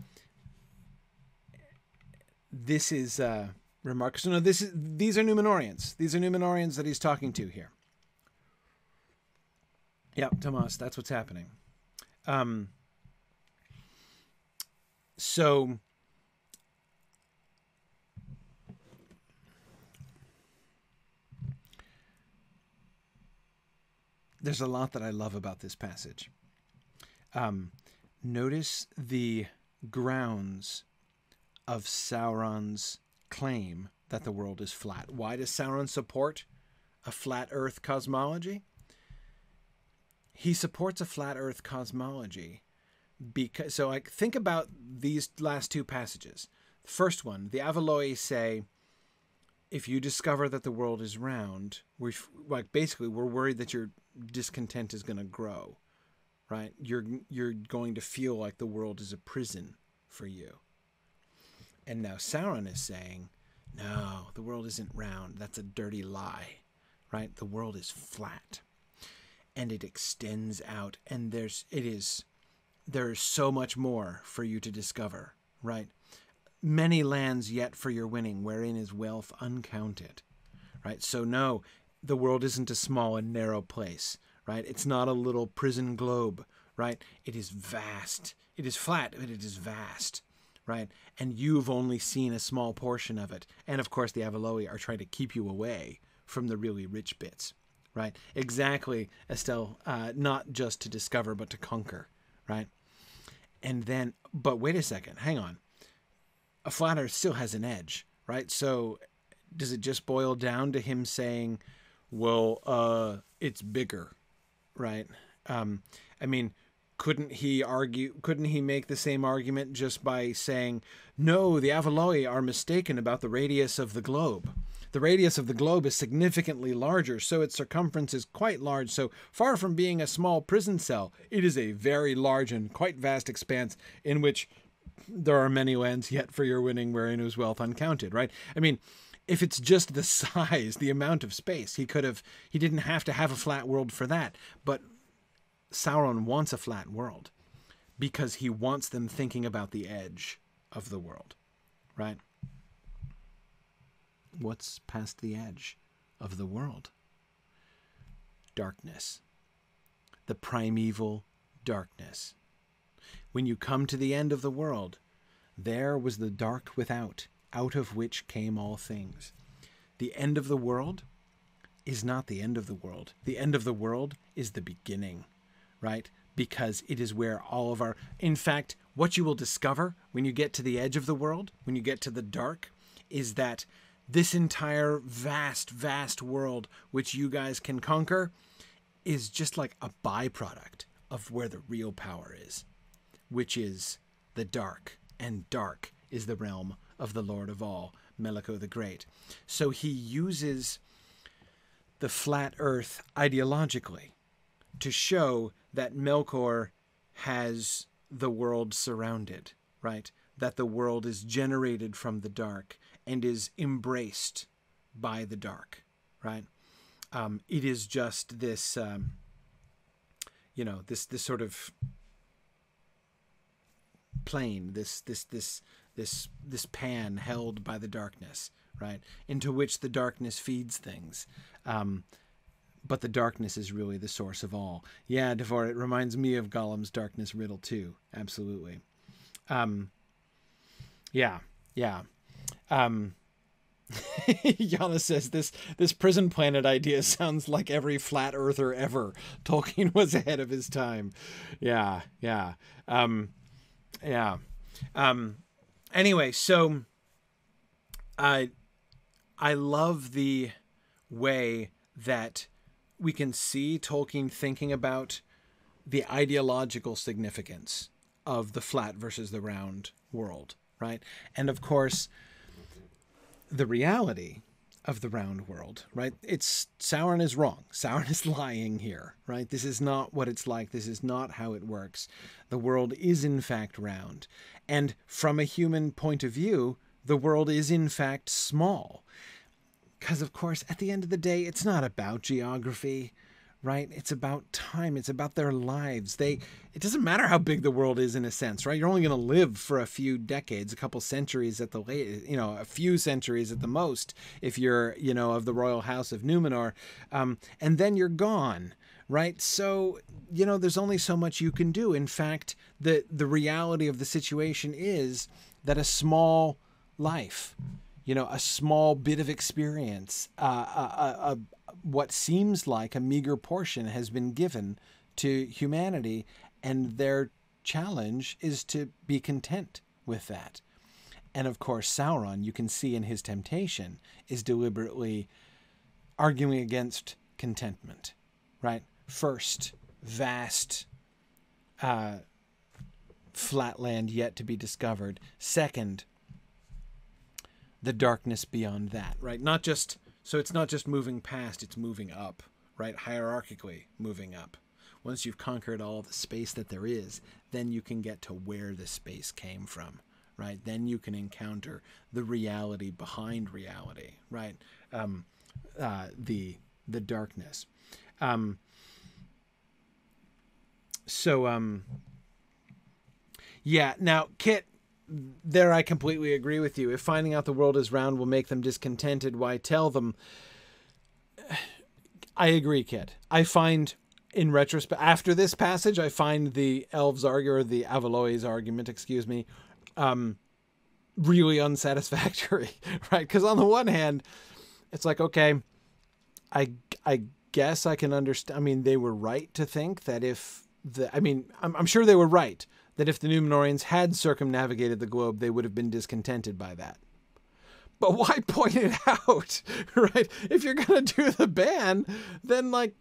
this is uh, remarkable. So no, this is these are Numenorians. These are Numenorians that he's talking to here. Yep, Tomas, that's what's happening. Um, so there's a lot that I love about this passage. Um, notice the grounds of Sauron's claim that the world is flat. Why does Sauron support a flat Earth cosmology? He supports a flat Earth cosmology because. So, like, think about these last two passages. The first one, the Avaloi say, if you discover that the world is round, we like basically we're worried that your discontent is going to grow, right? You're you're going to feel like the world is a prison for you. And now Sauron is saying, no, the world isn't round. That's a dirty lie, right? The world is flat, and it extends out, and there's it is there is so much more for you to discover, right? many lands yet for your winning, wherein is wealth uncounted. Right? So, no, the world isn't a small and narrow place, right? It's not a little prison globe, right? It is vast. It is flat, but it is vast, right? And you've only seen a small portion of it. And of course, the Avaloi are trying to keep you away from the really rich bits, right? Exactly, Estelle, uh, not just to discover, but to conquer, right? And then, but wait a second, hang on a flat earth still has an edge, right? So does it just boil down to him saying, well, uh, it's bigger, right? Um, I mean, couldn't he argue, couldn't he make the same argument just by saying, no, the Avaloi are mistaken about the radius of the globe? The radius of the globe is significantly larger, so its circumference is quite large. So far from being a small prison cell, it is a very large and quite vast expanse in which there are many lands yet for your winning wherein is wealth uncounted, right? I mean, if it's just the *laughs* size, the amount of space, he could have, he didn't have to have a flat world for that. But Sauron wants a flat world because he wants them thinking about the edge of the world, right? What's past the edge of the world? Darkness. The primeval darkness. When you come to the end of the world, there was the dark without, out of which came all things. The end of the world is not the end of the world. The end of the world is the beginning, right? Because it is where all of our. In fact, what you will discover when you get to the edge of the world, when you get to the dark, is that this entire vast, vast world which you guys can conquer is just like a byproduct of where the real power is which is the dark, and dark is the realm of the Lord of all, Meleko the Great. So he uses the flat earth ideologically to show that Melkor has the world surrounded, right? That the world is generated from the dark and is embraced by the dark, right? Um, it is just this, um, you know, this this sort of plane, this this this this this pan held by the darkness, right, into which the darkness feeds things. Um, but the darkness is really the source of all. Yeah, Devor, it reminds me of Gollum's darkness riddle too. Absolutely. Um, yeah, yeah. Um, *laughs* Yana says this this prison planet idea sounds like every flat earther ever. *laughs* Tolkien was ahead of his time. Yeah, yeah. Um, yeah. Um, anyway, so I I love the way that we can see Tolkien thinking about the ideological significance of the flat versus the round world, right? And of course, the reality of the round world, right? It's Sauron is wrong. *laughs* Sauron is lying here, right? This is not what it's like. This is not how it works. The world is in fact round. And from a human point of view, the world is in fact small. Because, of course, at the end of the day, it's not about geography right? It's about time. It's about their lives. They it doesn't matter how big the world is in a sense, right? You're only going to live for a few decades, a couple centuries at the late, you know, a few centuries at the most if you're, you know, of the royal house of Numenor. Um, and then you're gone, right? So, you know, there's only so much you can do. In fact, the the reality of the situation is that a small life you know, a small bit of experience, uh, a, a, a, what seems like a meager portion has been given to humanity, and their challenge is to be content with that. And of course, Sauron, you can see in his temptation, is deliberately arguing against contentment, right? First, vast uh, flatland yet to be discovered. Second, the darkness beyond that, right? Not just so it's not just moving past, it's moving up, right? Hierarchically moving up. Once you've conquered all the space that there is, then you can get to where the space came from, right? Then you can encounter the reality behind reality, right? Um, uh, the the darkness. Um, so um, yeah. Now, Kit, there I completely agree with you. If finding out the world is round will make them discontented, why tell them? I agree, Kit. I find in retrospect after this passage, I find the elves argue or the Avaloi's argument, excuse me, um, really unsatisfactory, *laughs* right? Because on the one hand, it's like okay, I I guess I can understand. I mean, they were right to think that if the I mean, I'm, I'm sure they were right that if the Numenorians had circumnavigated the globe, they would have been discontented by that. But why *laughs* point it out, *laughs* right? If you're going to do the ban, then like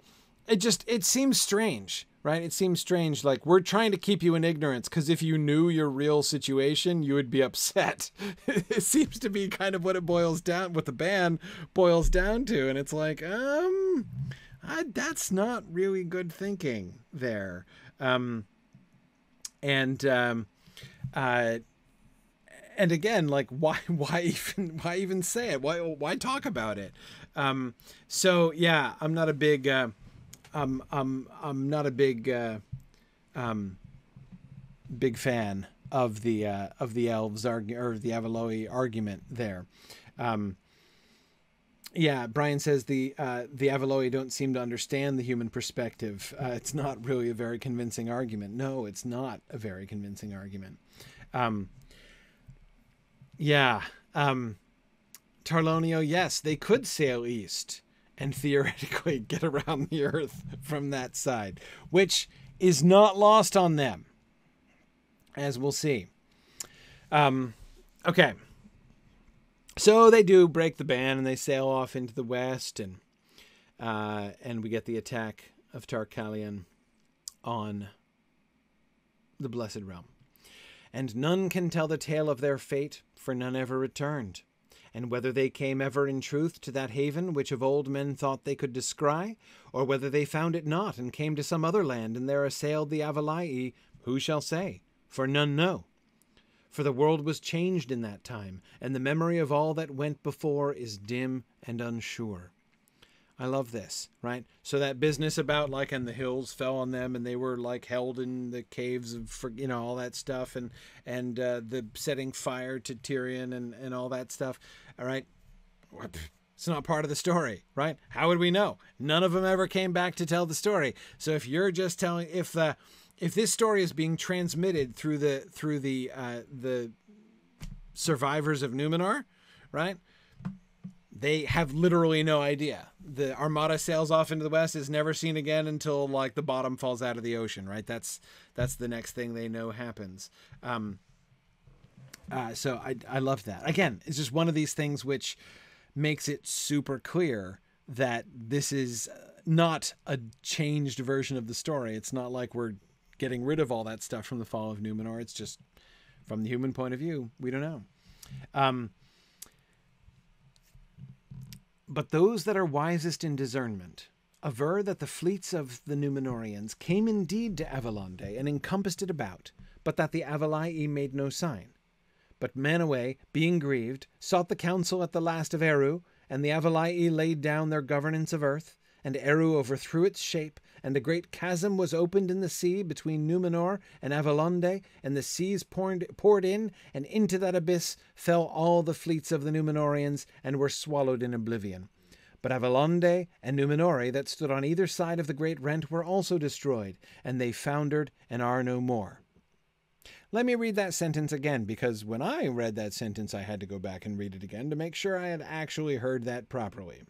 it just it seems strange, right? It seems strange like we're trying to keep you in ignorance cuz if you knew your real situation, you would be upset. *laughs* it seems to be kind of what it boils down what the ban boils down to and it's like um I, that's not really good thinking there. Um and um, uh, and again, like *laughs* why why even why even say it? Why why talk about it? Um, so yeah, I'm not a big uh, um, I'm I'm not a big uh, um, big fan of the uh, of the elves argu- or the Avaloi argument there. Um, yeah, Brian says the uh, the Avaloi don't seem to understand the human perspective. Uh, it's not really a very convincing argument. No, it's not a very convincing argument. Um, yeah, um, Tarlonio. Yes, they could sail east and *laughs* theoretically get around the Earth from that side, which is not lost on them, as we'll see. Um, okay. So they do break the ban and they sail off into the west, and uh, and we get the attack of Tar-Calion on the Blessed Realm. And none can tell the tale of their fate, for none ever returned. And whether they came ever in truth to that haven which of old men thought they could descry, or whether they found it not and came to some other land and there assailed the Avalai, who shall say? For none know for the world was changed in that time, and the memory of all that went before is dim and unsure. I love this, right? So that business about like, and the hills fell on them, and they were like held in the caves of, for, you know, all that stuff, and and uh, the setting fire to Tirion and and all that stuff. All right, What? it's not part of the story, right? How would we know? None of them ever came back to tell the story. So if you're just telling, if the if this story is being transmitted through the through the uh, the survivors of Numenor, right? They have literally no idea. The armada sails off into the west is never seen again until like the bottom falls out of the ocean, right? That's that's the next thing they know happens. Um, uh, so I I love that. Again, it's just one of these things which makes it super clear that this is not a changed version of the story. It's not like we're getting rid of all that stuff from the fall of Numenor. It's just from the human point of view, we don't know. Um, but those that are wisest in discernment aver that the fleets of the Numenorians came indeed to Avallondë and encompassed it about, but that the Avalai made no sign. But Manawë, being grieved, sought the counsel at the last of Eru, and the Avalai laid down their governance of earth, and Eru overthrew its shape, and a great chasm was opened in the sea between Numenor and Avallondë, and the seas poured, poured in, and into that abyss fell all the fleets of the Numenorians, and were swallowed in oblivion. But Avallondë and Numenore that stood on either side of the great rent were also destroyed, and they foundered and are no more. Let me read that sentence again, because when I read that sentence, I had to go back and read it again to make sure I had actually heard that properly.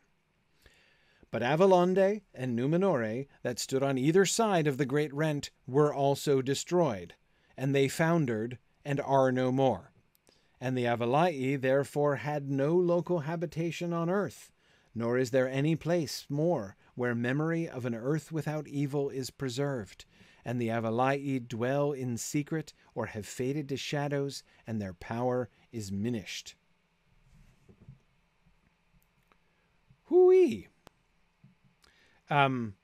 But Avallondë and Numenore that stood on either side of the great rent were also destroyed, and they foundered and are no more. And the Avalai therefore had no local habitation on earth, nor is there any place more where memory of an earth without evil is preserved, and the Avalai dwell in secret or have faded to shadows, and their power is minished. Hooey! Um,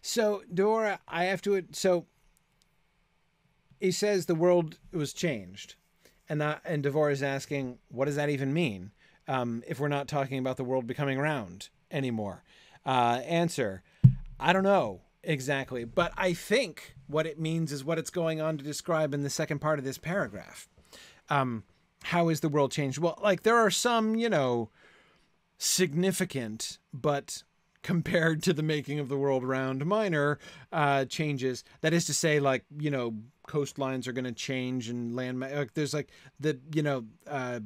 so Dora, I have to. So he says the world was changed, and that, and Devor is asking, what does that even mean? um, if we're not talking about the world becoming round anymore? Uh, answer I don't know exactly, but I think what it means is what it's going on to describe in the second part of this paragraph. Um, how is the world changed? Well, like there are some, you know, significant but compared to the making of the world round minor uh, changes. That is to say, like you know, coastlines are going to change and land. Like, there's like the you know uh,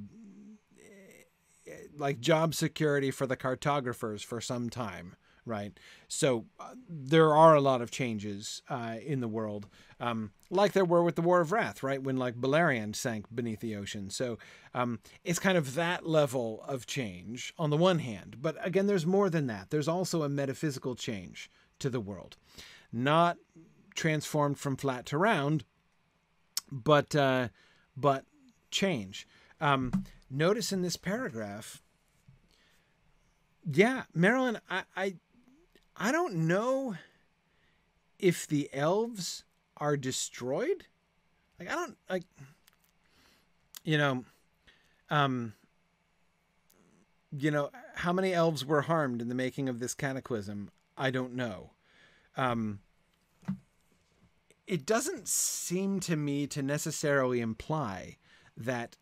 like job security for the cartographers for some time right? So uh, there are a lot of changes uh, in the world, um, like there were with the War of Wrath, right? When like Beleriand sank beneath the ocean. So um, it's kind of that level of change on the one hand, but again, there's more than that. There's also a metaphysical change to the world, not transformed from flat to round, but uh, but change. Um, notice in this paragraph yeah, Marilyn, I, I I don't know if the elves are destroyed. Like I don't like you know um you know how many elves were harmed in the making of this cataclysm? I don't know. Um it doesn't seem to me to necessarily imply that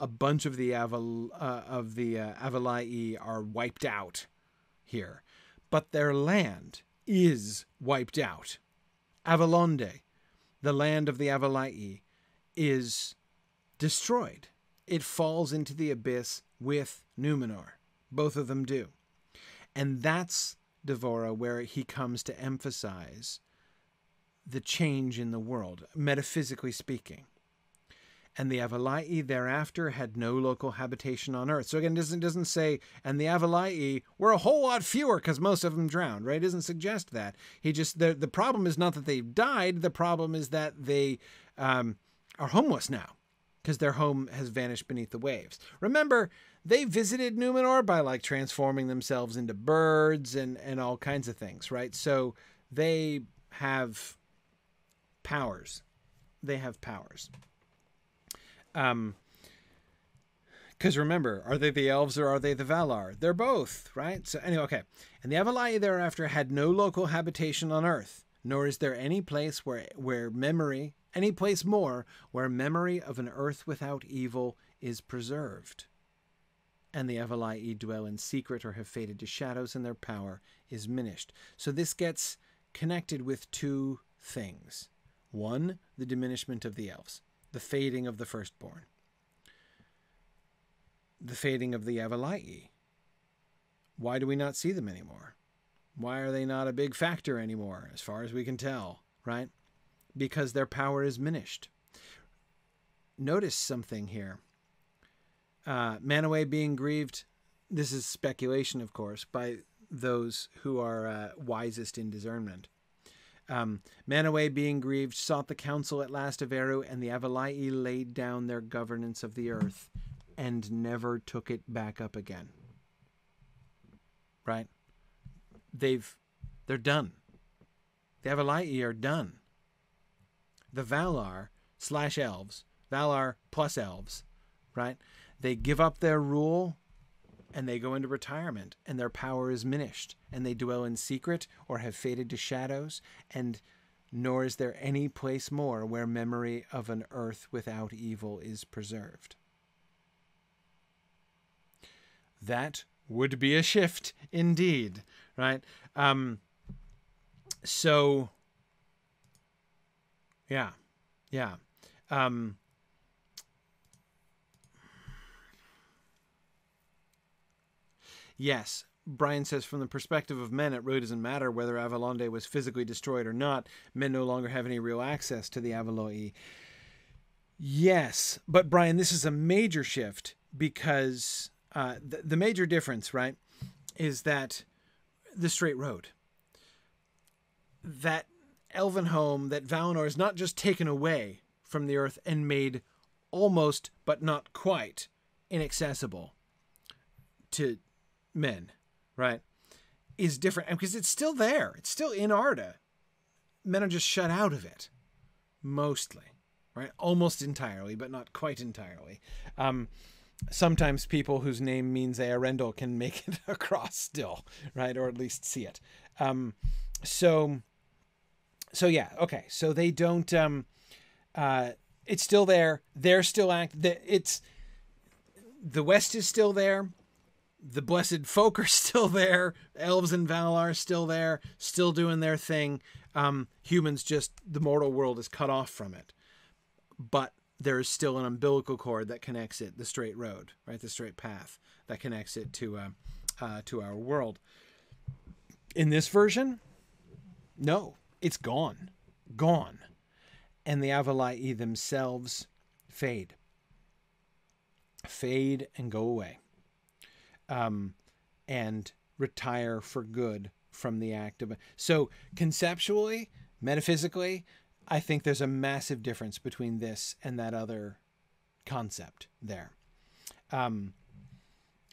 a bunch of the Aval, uh, of the uh, Avalai are wiped out here, but their land is wiped out. Avallondë, the land of the Avalai, is destroyed. It falls into the abyss with Numenor. Both of them do. And that's Devora where he comes to emphasize the change in the world, metaphysically speaking and the Avalai thereafter had no local habitation on earth. So again, it doesn't, doesn't say, and the Avalai were a whole lot fewer because most of them drowned, right? It doesn't suggest that. He just, the, the problem is not that they died, the problem is that they um, are homeless now because their home has vanished beneath the waves. Remember, they visited Numenor by like transforming themselves into birds and, and all kinds of things, right? So they have powers. They have powers. Um, because remember, are they the elves or are they the Valar? They're both, right? So anyway, okay. And the Avalai thereafter had no local habitation on earth, nor is there any place where where memory, any place more where memory of an earth without evil is preserved. And the Avalai dwell in secret or have faded to shadows, and their power is diminished. So this gets connected with two things. One, the diminishment of the elves the fading of the firstborn, the fading of the Avalai. Why do we not see them anymore? Why are they not a big factor anymore, as far as we can tell, right? Because their power is diminished. Notice something here. Uh, Manawë being grieved this is speculation, of course, by those who are uh, wisest in discernment. Um, Manawë, being grieved, sought the counsel at last of Eru, and the Avalai laid down their governance of the earth and never took it back up again. Right? They've they're done. The Avalai are done. The Valar slash elves, Valar plus elves, right? They give up their rule and they go into retirement and their power is diminished and they dwell in secret or have faded to shadows and nor is there any place more where memory of an earth without evil is preserved. That would be a shift indeed, right? Um, so, yeah, yeah. Um, yes, Brian says, from the perspective of men, it really doesn't matter whether Avallondë was physically destroyed or not. Men no longer have any real access to the Avaloi. Yes, but Brian, this is a major shift because uh, the, the major difference, right, is that the straight road. That elven home, that Valinor is not just taken away from the earth and made almost, but not quite, inaccessible to men, right? Is different because it's still there. It's still in Arda. Men are just shut out of it, mostly, right? Almost entirely, but not quite entirely. Um, sometimes people whose name means Eärendil can make *laughs* it across still, right? Or at least see it. Um, so, so yeah, okay. So they don't. Um, uh, it's still there. They're still act. It's the West is still there. The blessed folk are *laughs* still there. Elves and Valar are still there, still doing their thing. Um, humans just the mortal world is cut off from it. But there is still an umbilical cord that connects it, the straight road, right, the straight path that connects it to uh, uh, to our world. In this version, no, it's gone, gone, and the Avalai themselves fade, fade and go away, um, and retire for good from the act of. So conceptually, metaphysically, I think there's a massive difference between this and that other concept there. Um,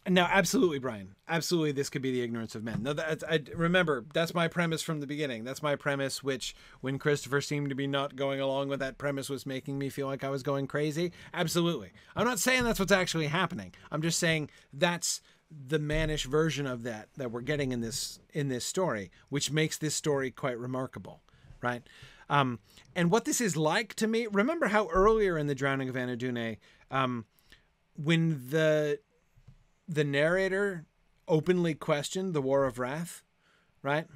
now, absolutely, Brian. Absolutely, this could be the ignorance of men. No, I remember that's my premise from the beginning. That's my premise. Which, when Christopher seemed to be not going along with that premise, was making me feel like I was going crazy. Absolutely, I'm not saying that's what's actually happening. I'm just saying that's the mannish version of that that we're getting in this in this story, which makes this story quite remarkable, right? Um, and what this is like to me, remember how earlier in the Drowning of Anadune, um, when the the narrator openly questioned the War of Wrath, right?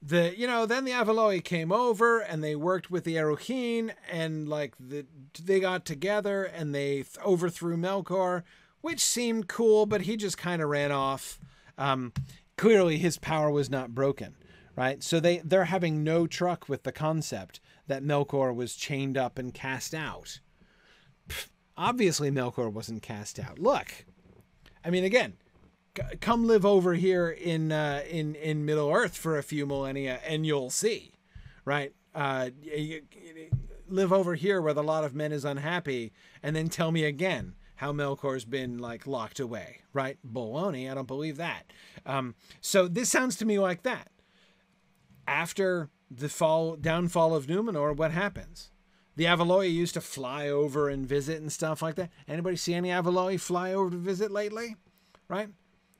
The you know then the Avaloi came over and they worked with the Eruhin and like the they got together and they th- overthrew Melkor, which seemed cool, but he just kind of ran off. Um, clearly, his power was not broken right? So they they're having no truck with the concept that Melkor was chained up and cast out. Pfft, obviously, Melkor wasn't cast out. Look, I mean, again, c- come live over here in uh, in in Middle Earth for a few millennia, and you'll see, right? Uh, you, you, live over here where the lot of men is unhappy, and then tell me again how Melkor's been like locked away, right? Baloney, I don't believe that. Um, so this sounds to me like that after the fall downfall of Numenor, what happens? The Avaloi used to fly over and visit and stuff like that. Anybody see any Avaloi fly over to visit lately? Right?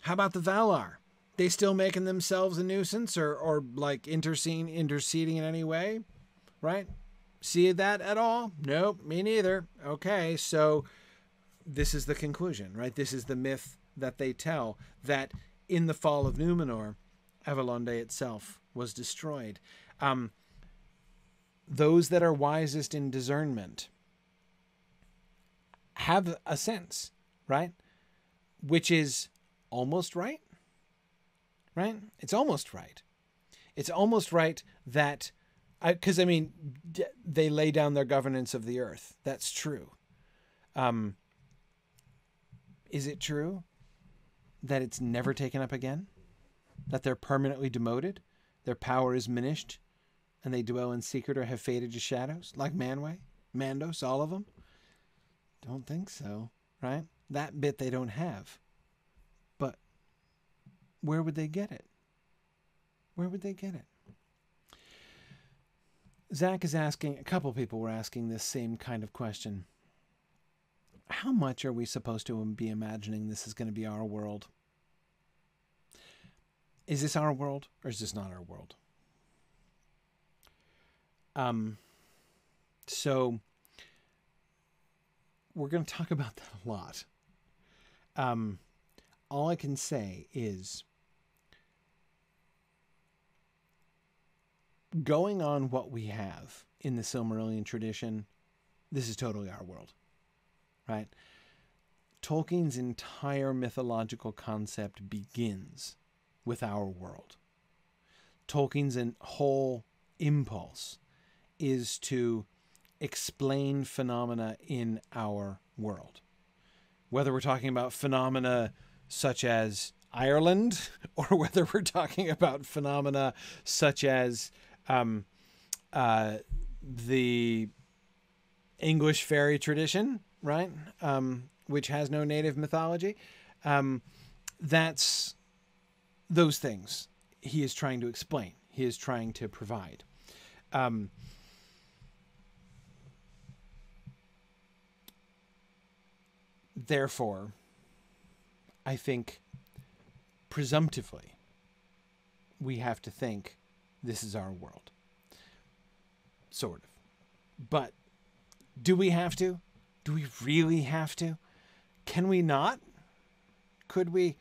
How about the Valar? They still making themselves a nuisance or, or like interceding interceding in any way? Right? See that at all? Nope, me neither. Okay, so this is the conclusion, right? This is the myth that they tell that in the fall of Numenor, Avallondë itself was destroyed. Um, those that are wisest in discernment have a sense, right? Which is almost right, right? It's almost right. It's almost right that, because I, I, mean, they lay down their governance of the earth. That's true. Um, is it true? that it's never taken up again? That they're permanently demoted? Their power is diminished? And they dwell in secret or have faded to shadows? Like Manawë, Mandos, all of them? Don't think so, right? That bit they don't have. But where would they get it? Where would they get it? Zach is asking, a couple people were asking this same kind of question. How much are we supposed to be imagining this is going to be our world? Is this our world or is this not our world? Um, so we're going to talk about that a lot. Um, all I can say is going on what we have in the Silmarillion tradition, this is totally our world, right? Tolkien's entire mythological concept begins with our world. Tolkien's whole impulse is to explain phenomena in our world. Whether we're talking about phenomena such as Ireland *laughs* or whether we're talking about phenomena such as um, uh, the English fairy tradition, right? Um, which has no native mythology. Um, that's those things he is trying to explain. He is trying to provide. Um, therefore, I think presumptively we have to think this is our world. Sort of. But do we have to? Do we really have to? Can we not? Could we?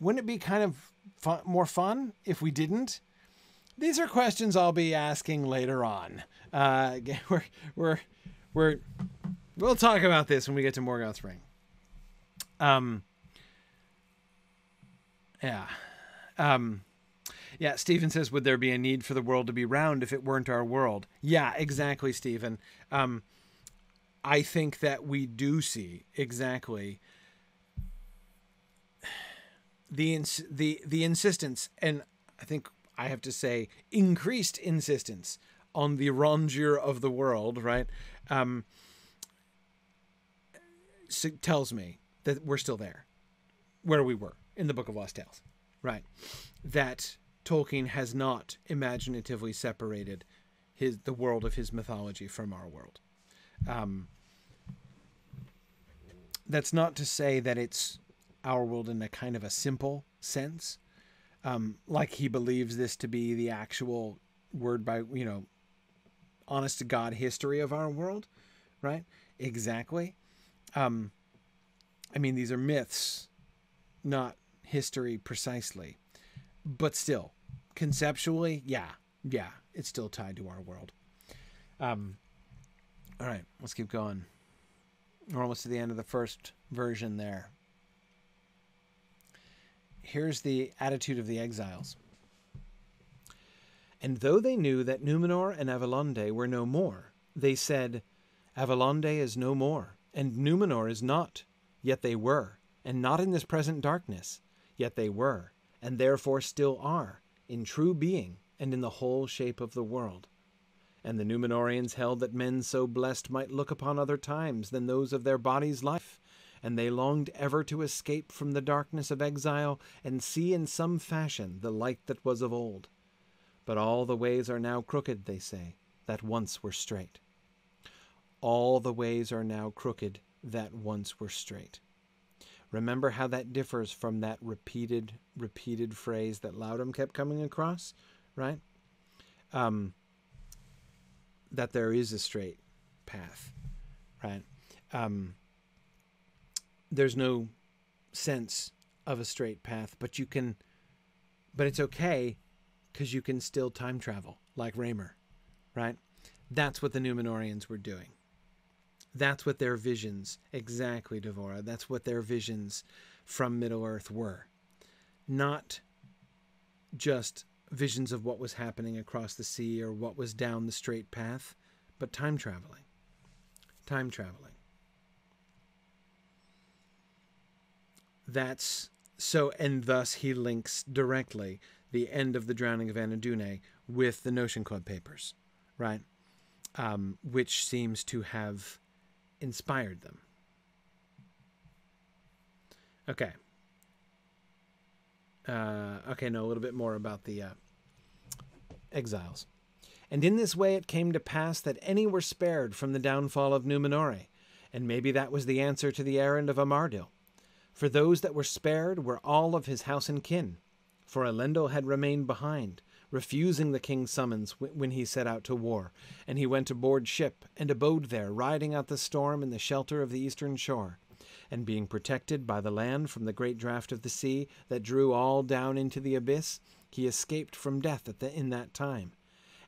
Wouldn't it be kind of fun, more fun if we didn't? These are questions I'll be asking later on. Uh, *laughs* we're we're we're we'll talk about this when we get to Morgoth's Ring. Um. Yeah. Um. Yeah, Stephen says, would there be a need for the world to be round if it weren't our world? Yeah, exactly, Stephen. Um, I think that we do see exactly the ins- the the insistence, and I think I have to say increased insistence on the rondure of the world, right? Um, so tells me that we're still there, where we were in the Book of Lost Tales, right? That Tolkien has not imaginatively separated his the world of his mythology from our world. Um, that's not to say that it's our world in a kind of a simple sense, um, like he believes this to be the actual word by you know, honest to God history of our world, right? Exactly. Um, I mean, these are myths, not history precisely, but still, conceptually, yeah, yeah, it's still tied to our world. Um, all right, let's keep going. We're almost to the end of the first version there. Here's the attitude of the exiles. And though they knew that Numenor and Avallondë were no more, they said, Avallondë is no more, and Numenor is not. Yet they were, and not in this present darkness. Yet they were, and therefore still are, in true being and in the whole shape of the world. And the Numenorians held that men so blessed might look upon other times than those of their body's life, and they longed ever to escape from the darkness of exile and see in some fashion the light that was of old. But all the ways are now crooked, they say, that once were straight. All the ways are now crooked that once were straight. Remember how that differs from that repeated, repeated phrase that Lowdham kept coming across, right? Um, that there is a straight path, right? Um, there's no sense of a straight path, but you can, but it's okay because you can still time travel like Ramer, right? That's what the Numenorians were doing. That's what their visions, exactly, Devora, that's what their visions from Middle Earth were. Not just visions of what was happening across the sea or what was down the straight path, but time traveling. Time traveling. That's so, and thus he links directly the end of the drowning of Anadune with the Notion Club papers, right? Um, which seems to have inspired them. Okay. Uh, okay, no, a little bit more about the uh, exiles. And in this way it came to pass that any were spared from the downfall of Numenore, and maybe that was the answer to the errand of Amardil. For those that were spared were all of his house and kin, for Elendil had remained behind, refusing the king's summons when he set out to war, and he went aboard ship and abode there, riding out the storm in the shelter of the eastern shore and being protected by the land from the great draught of the sea that drew all down into the abyss, he escaped from death at the, in that time.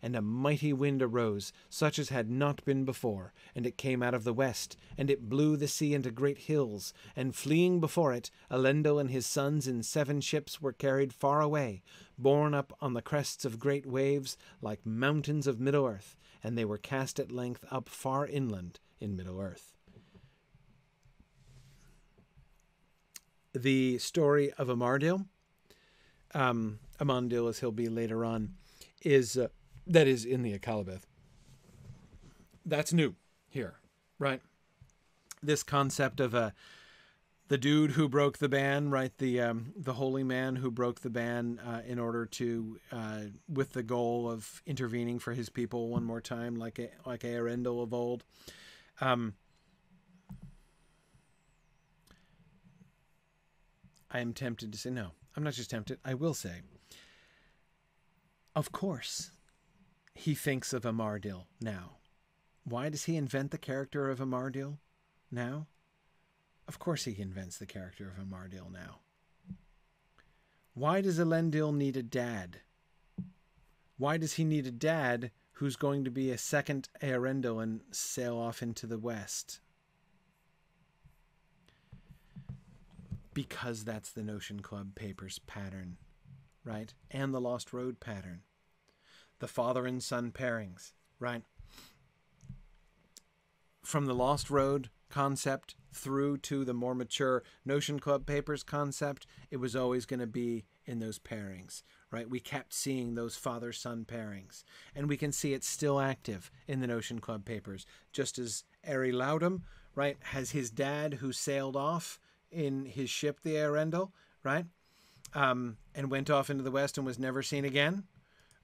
And a mighty wind arose, such as had not been before, and it came out of the west, and it blew the sea into great hills, and fleeing before it, Elendil and his sons in seven ships were carried far away, borne up on the crests of great waves, like mountains of Middle Earth, and they were cast at length up far inland in Middle Earth. The story of Amardil, um, Amandil as he'll be later on, is uh, that is in the Akallabeth. That's new here, right? This concept of a uh, the dude who broke the ban, right? The um, the holy man who broke the ban uh, in order to, uh, with the goal of intervening for his people one more time, like a, like Eärendil of old. Um, I am tempted to say no. I'm not just tempted. I will say, of course, he thinks of Amardil now. Why does he invent the character of Amardil now? Of course, he invents the character of Amardil now. Why does Elendil need a dad? Why does he need a dad who's going to be a second Eärendil and sail off into the west? Because that's the Notion Club papers pattern, right? And the Lost Road pattern. The father and son pairings, right? From the Lost Road concept through to the more mature Notion Club papers concept, it was always going to be in those pairings, right? We kept seeing those father son pairings. And we can see it's still active in the Notion Club papers, just as Arry Lowdham, right, has his dad who sailed off in his ship, the Eärendil, right? Um, and went off into the west and was never seen again,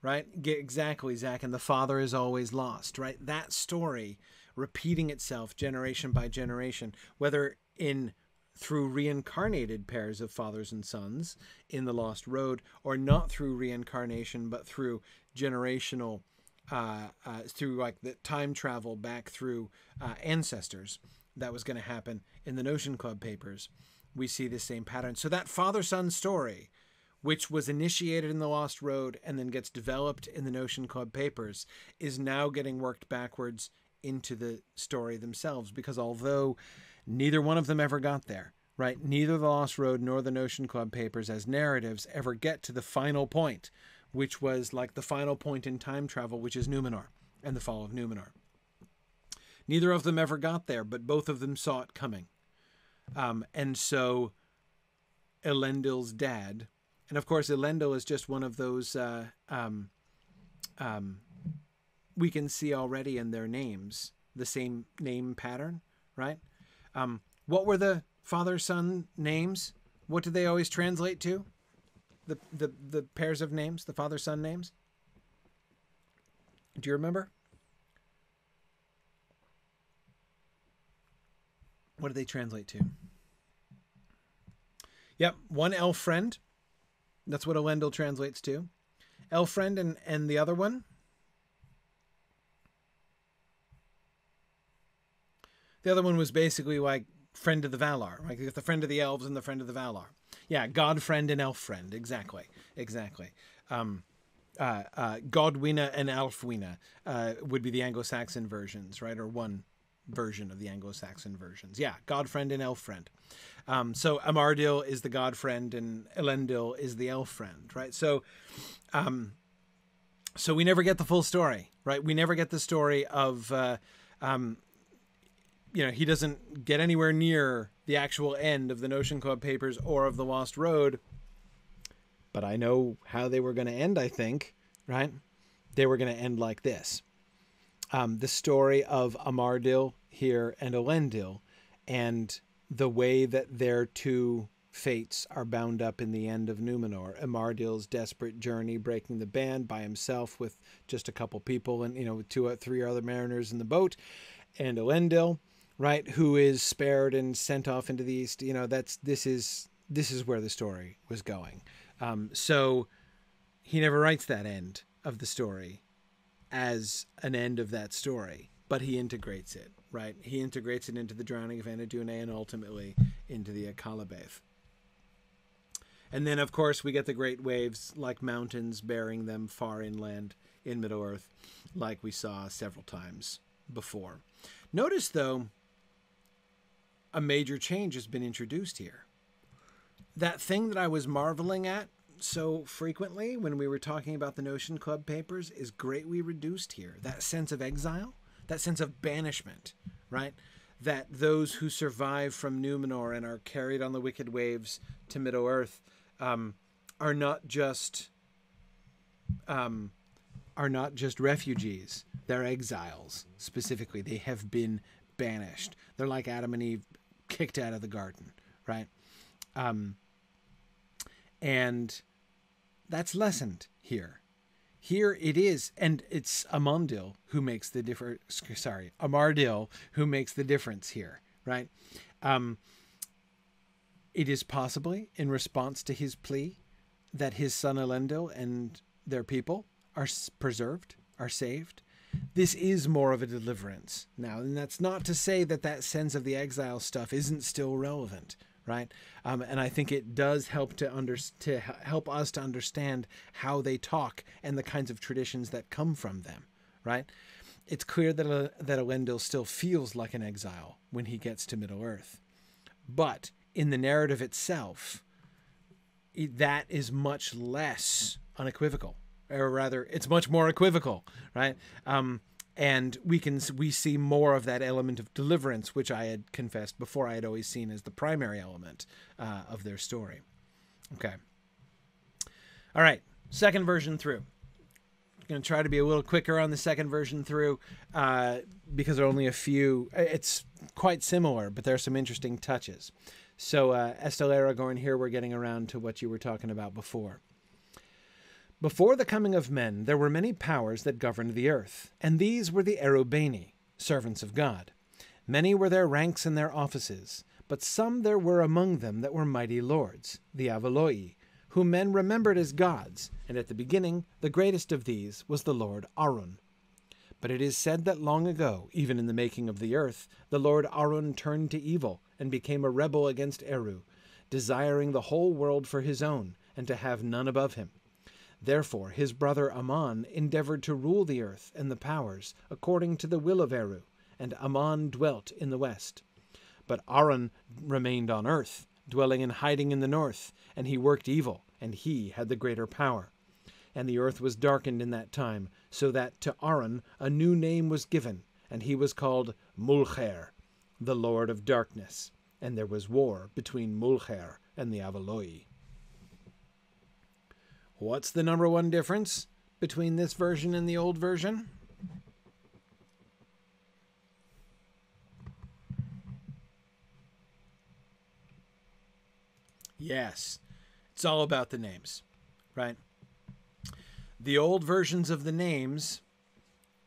right? exactly, Zach. And the father is always lost, right? That story repeating itself generation by generation, whether in through reincarnated pairs of fathers and sons in the Lost Road, or not through reincarnation, but through generational, uh, uh, through like the time travel back through uh, ancestors that was going to happen in the Notion Club papers, we see the same pattern. So that father son story, which was initiated in the Lost Road and then gets developed in the Notion Club papers, is now getting worked backwards into the story themselves. Because although neither one of them ever got there, right? Neither the Lost Road nor the Notion Club papers as narratives ever get to the final point, which was like the final point in time travel, which is Numenor and the fall of Numenor. Neither of them ever got there, but both of them saw it coming. Um, and so Elendil's dad, and of course Elendil is just one of those uh, um, um, we can see already in their names the same name pattern, right? Um, what were the father son names? What did they always translate to? The the the pairs of names, the father son names. Do you remember? What do they translate to? Yep, one elf friend. That's what Elendil translates to. Elf friend and, and the other one. The other one was basically like friend of the Valar, like the friend of the elves and the friend of the Valar. Yeah, God friend and elf friend. Exactly. Exactly. Um, uh, uh, Godwina and Elfwina uh, would be the Anglo-Saxon versions, right? Or one version of the Anglo-Saxon versions. Yeah, Godfriend and Elf-friend. Um, so Amardil is the Godfriend and Elendil is the Elf-friend, right? So, um, so we never get the full story, right? We never get the story of, uh, um, you know, he doesn't get anywhere near the actual end of the Notion Club papers or of the Lost Road. But I know how they were going to end, I think, right? They were going to end like this. Um, the story of Amardil here and Elendil and the way that their two fates are bound up in the end of Numenor. Amardil's desperate journey breaking the band by himself with just a couple people and, you know, two or three other mariners in the boat. And Elendil, right, who is spared and sent off into the east. You know, that's, this is, this is where the story was going. Um, so he never writes that end of the story as an end of that story, but he integrates it, right? He integrates it into the drowning of Anadune and ultimately into the Akallabêth. And then, of course, we get the great waves like mountains bearing them far inland in Middle Earth, like we saw several times before. Notice, though, a major change has been introduced here. That thing that I was marveling at so frequently when we were talking about the Notion Club papers is greatly reduced here. That sense of exile, that sense of banishment, right? That those who survive from Numenor and are carried on the wicked waves to Middle Earth um, are not just um, are not just refugees. They're exiles. Specifically, they have been banished. They're like Adam and Eve, kicked out of the garden, right? Um, and that's lessened here. Here it is, and it's Amandil who makes the difference. Sorry, Amardil who makes the difference here, right? Um, it is possibly in response to his plea that his son Elendil and their people are preserved, are saved. This is more of a deliverance now, and that's not to say that that sense of the exile stuff isn't still relevant, right? Um, and I think it does help to under to help us to understand how they talk and the kinds of traditions that come from them, right? It's clear that uh, that Elendil still feels like an exile when he gets to Middle Earth, but in the narrative itself, that is much less unequivocal, or rather, it's much more equivocal, right? Um, and we can we see more of that element of deliverance, which I had confessed before I had always seen as the primary element uh, of their story. Okay. All right, second version through. Going to try to be a little quicker on the second version through uh, because there are only a few. It's quite similar, but there are some interesting touches. So, uh, Estel Aragorn, here we're getting around to what you were talking about before. Before the coming of men, there were many powers that governed the earth, and these were the Erubaeni, servants of God. Many were their ranks and their offices, but some there were among them that were mighty lords, the Avaloi, whom men remembered as gods, and at the beginning the greatest of these was the Lord Arun. But it is said that long ago, even in the making of the earth, the Lord Arun turned to evil and became a rebel against Eru, desiring the whole world for his own, and to have none above him. Therefore his brother Aman endeavored to rule the earth and the powers according to the will of Eru, and Aman dwelt in the west. But Arun remained on earth, dwelling and hiding in the north, and he worked evil, and he had the greater power. And the earth was darkened in that time, so that to Arun a new name was given, and he was called Mulkhêr, the Lord of Darkness. And there was war between Mulkhêr and the Avaloi. What's the number one difference between this version and the old version? Yes, it's all about the names, right? The old versions of the names,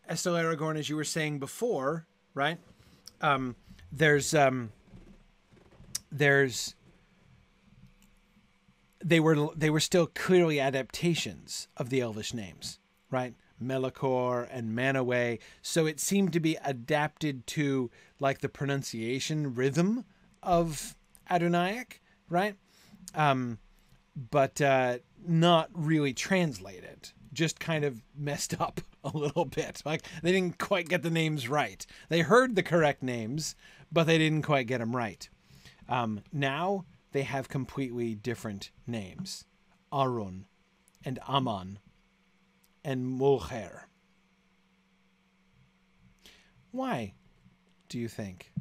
Estel Aragorn, as you were saying before, right? Um, there's um, there's they were they were still clearly adaptations of the Elvish names, right? Melkor and Manawë. So it seemed to be adapted to like the pronunciation rhythm of Adunaic, right? Um, but uh, not really translated. Just kind of messed *laughs* up a little bit. Like they didn't quite get the names right. They heard the correct names, but they didn't quite get them right. Um, now they have completely different names Arun and Aman and Mulkhêr. Why do you think?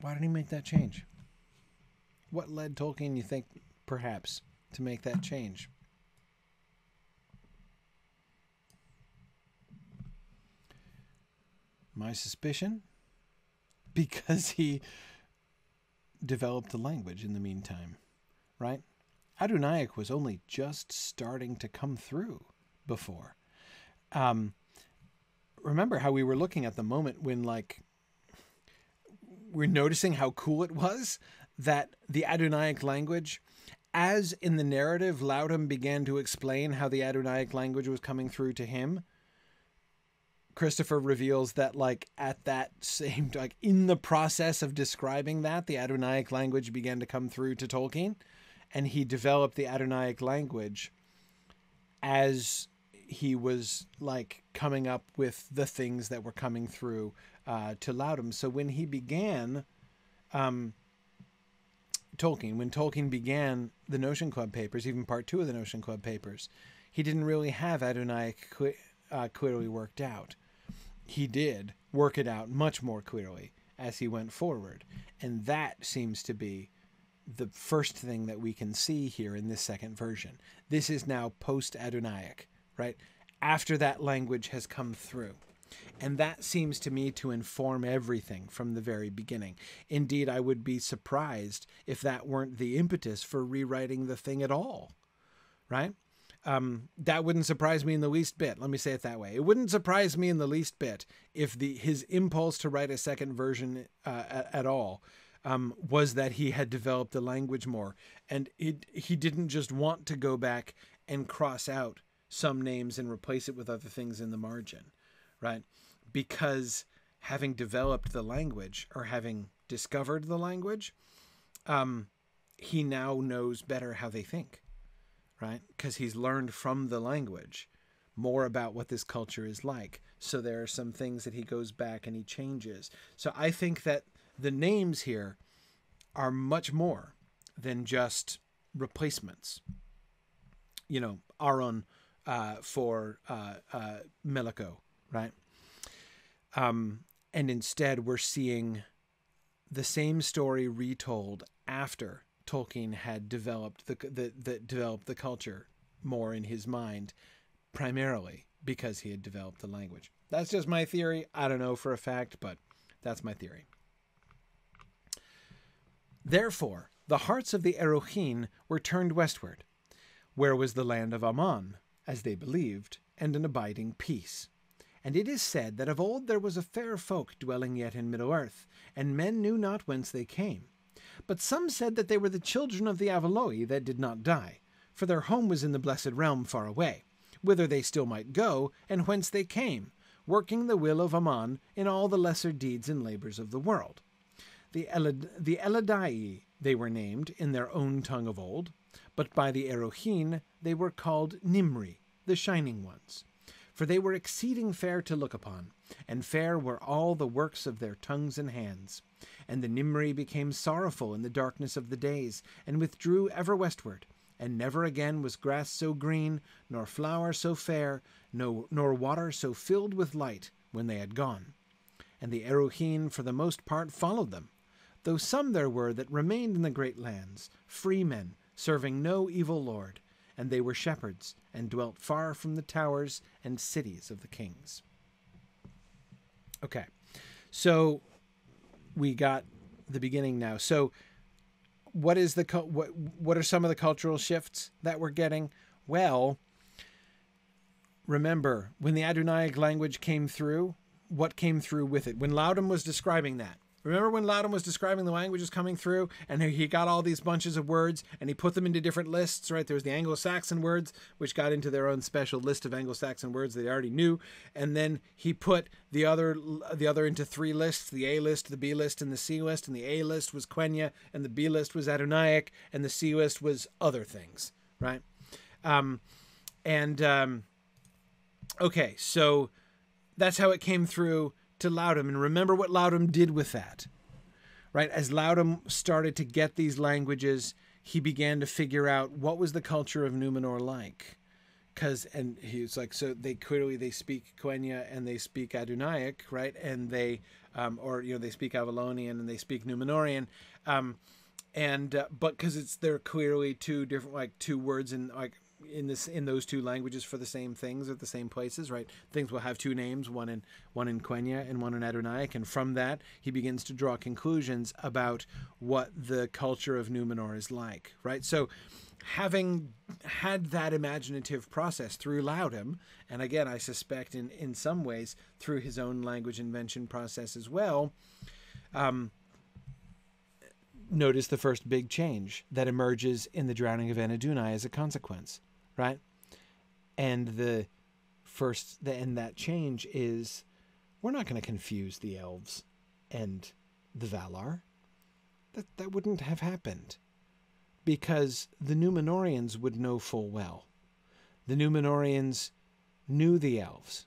Why did he make that change? What led Tolkien, you think, perhaps, to make that change? My suspicion? Because he developed the language in the meantime, right? Adunaic was only just starting to come through before. Um, remember how we were looking at the moment when, like, we're noticing how cool it was that the Adunaic language, as in the narrative, Lowdham began to explain how the Adunaic language was coming through to him. Christopher reveals that, like, at that same, *laughs* like, in the process of describing that, the Adunaic language began to come through to Tolkien, and he developed the Adunaic language as he was, like, coming up with the things that were coming through uh, to Lowdham. So when he began, um, Tolkien, when Tolkien began the Notion Club papers, even part two of the Notion Club papers, he didn't really have Adunaic uh, clearly worked out. He did work it out much more clearly as he went forward. And that seems to be the first thing that we can see here in this second version. This is now post Adunaic, right? After that language has come through. And that seems to me to inform everything from the very beginning. Indeed, I would be surprised if that weren't the impetus for rewriting the thing at all, right? Um, that wouldn't surprise me in the least bit. Let me say it that way. It wouldn't surprise me in the least bit if the his impulse to write a second version uh, at, at, all um, was that he had developed the language more, and it, he didn't just want to go back and cross out some names and replace it with other things in the margin right? Because having developed the language or having discovered the language, um, he now knows better how they think, right? Because he's learned from the language more about what this culture is like. So there are some things that he goes back and he changes. So I think that the names here are much more than just replacements. You know, Aron uh, for uh, uh, Meleko right? Um, and instead, we're seeing the same story retold after Tolkien had developed the, the, the developed the culture more in his mind, primarily because he had developed the language. That's just my theory. I don't know for a fact, but that's my theory. Therefore, the hearts of the Eruhin were turned westward, where was the land of Aman, as they believed, and an abiding peace. And it is said that of old there was a fair folk dwelling yet in Middle earth, and men knew not whence they came. But some said that they were the children of the Avaloi that did not die, for their home was in the blessed realm far away, whither they still might go, and whence they came, working the will of Aman in all the lesser deeds and labors of the world. The, Elad- the Eladai they were named in their own tongue of old, but by the Eruhin they were called Nimri, the shining ones for they were exceeding fair to look upon, and fair were all the works of their tongues and hands. And the Nimri became sorrowful in the darkness of the days, and withdrew ever westward, and never again was grass so green, nor flower so fair, no, nor water so filled with light, when they had gone. And the Eruhin for the most part followed them, though some there were that remained in the great lands, free men, serving no evil lord, and they were shepherds, and dwelt far from the towers and cities of the kings. Okay, so we got the beginning now. So, what is the what? What are some of the cultural shifts that we're getting? Well, remember when the Adunaic language came through, what came through with it? When Lowdham was describing that, Remember when Lowdham was describing the languages coming through and he got all these bunches of words and he put them into different lists, right? There was the Anglo Saxon words, which got into their own special list of Anglo Saxon words they already knew. And then he put the other the other into three lists the A list, the B list, and the C list. And the A list was Quenya, and the B list was Adunaic, and the C list was other things, right? Um, and um, okay, so that's how it came through to Lowdham and remember what Lowdham did with that. Right? As Lowdham started to get these languages, he began to figure out what was the culture of Numenor like. because and he was like so they clearly they speak Quenya and they speak Adunaic right and they um, or you know they speak Avalonian and they speak Numenorian um, and uh, but because it's they're clearly two different like two words in like in this in those two languages for the same things at the same places right? Things will have two names one in one in Quenya and one in Adunaic and from that he begins to draw conclusions about what the culture of Numenor is like right? So having had that imaginative process through Lowdham, and again, I suspect in, in some ways through his own language invention process as well, um, notice the first big change that emerges in the drowning of Anadunai as a consequence, right? And the first, the, and that change is we're not going to confuse the elves and the Valar. That, that wouldn't have happened because the Numenorians would know full well. The Numenorians knew the elves,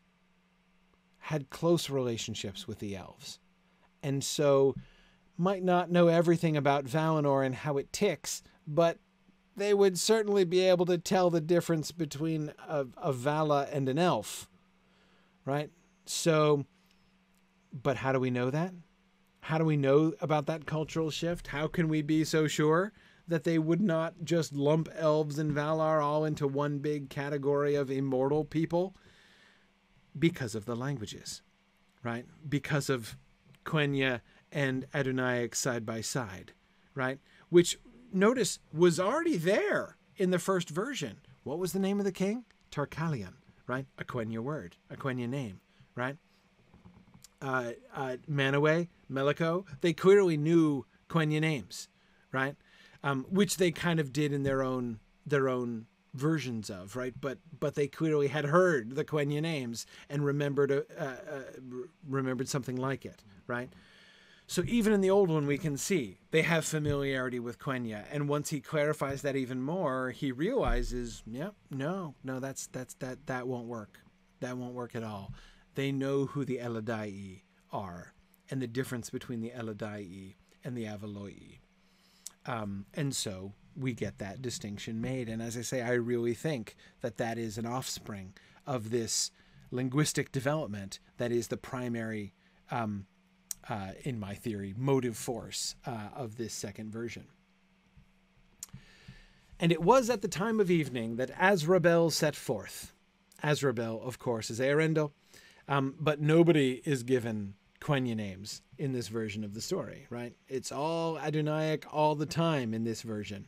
had close relationships with the elves, and so might not know everything about Valinor and how it ticks, but they would certainly be able to tell the difference between a, a Vala and an elf, right? So, but how do we know that? How do we know about that cultural shift? How can we be so sure? that they would not just lump elves and Valar all into one big category of immortal people because of the languages, right? Because of Quenya and Adunaic side by side, right? Which notice was already there in the first version. What was the name of the king? Tar-Calion, right? A Quenya word, a Quenya name, right? Uh, uh, Manawë, Meleko, they clearly knew Quenya names, right? um, which they kind of did in their own their own versions of, right? But but they clearly had heard the Quenya names and remembered uh, uh, remembered something like it, right? So even in the old one, we can see they have familiarity with Quenya, and once he clarifies that even more, he realizes, yeah, no, no, that's that's that that won't work. That won't work at all. They know who the Eladai are, and the difference between the Eladai and the Avaloi. Um, and so we get that distinction made. And as I say, I really think that that is an offspring of this linguistic development that is the primary, um, uh, in my theory, motive force uh, of this second version. And it was at the time of evening that Azrabel set forth. Azrabel, of course, is Eärendil, um, but nobody is given Quenya names in this version of the story, right? It's all Adunaic all the time in this version.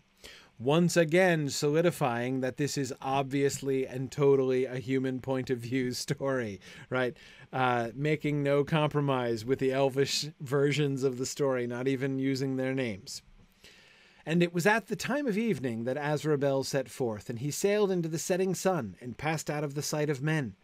Once again, solidifying that this is obviously and totally a human point of view *laughs* story, right? Uh, making no compromise with the elvish versions of the story, not even using their names. And it was at the time of evening that Azrabel set forth, and he sailed into the setting sun and passed out of the sight of men.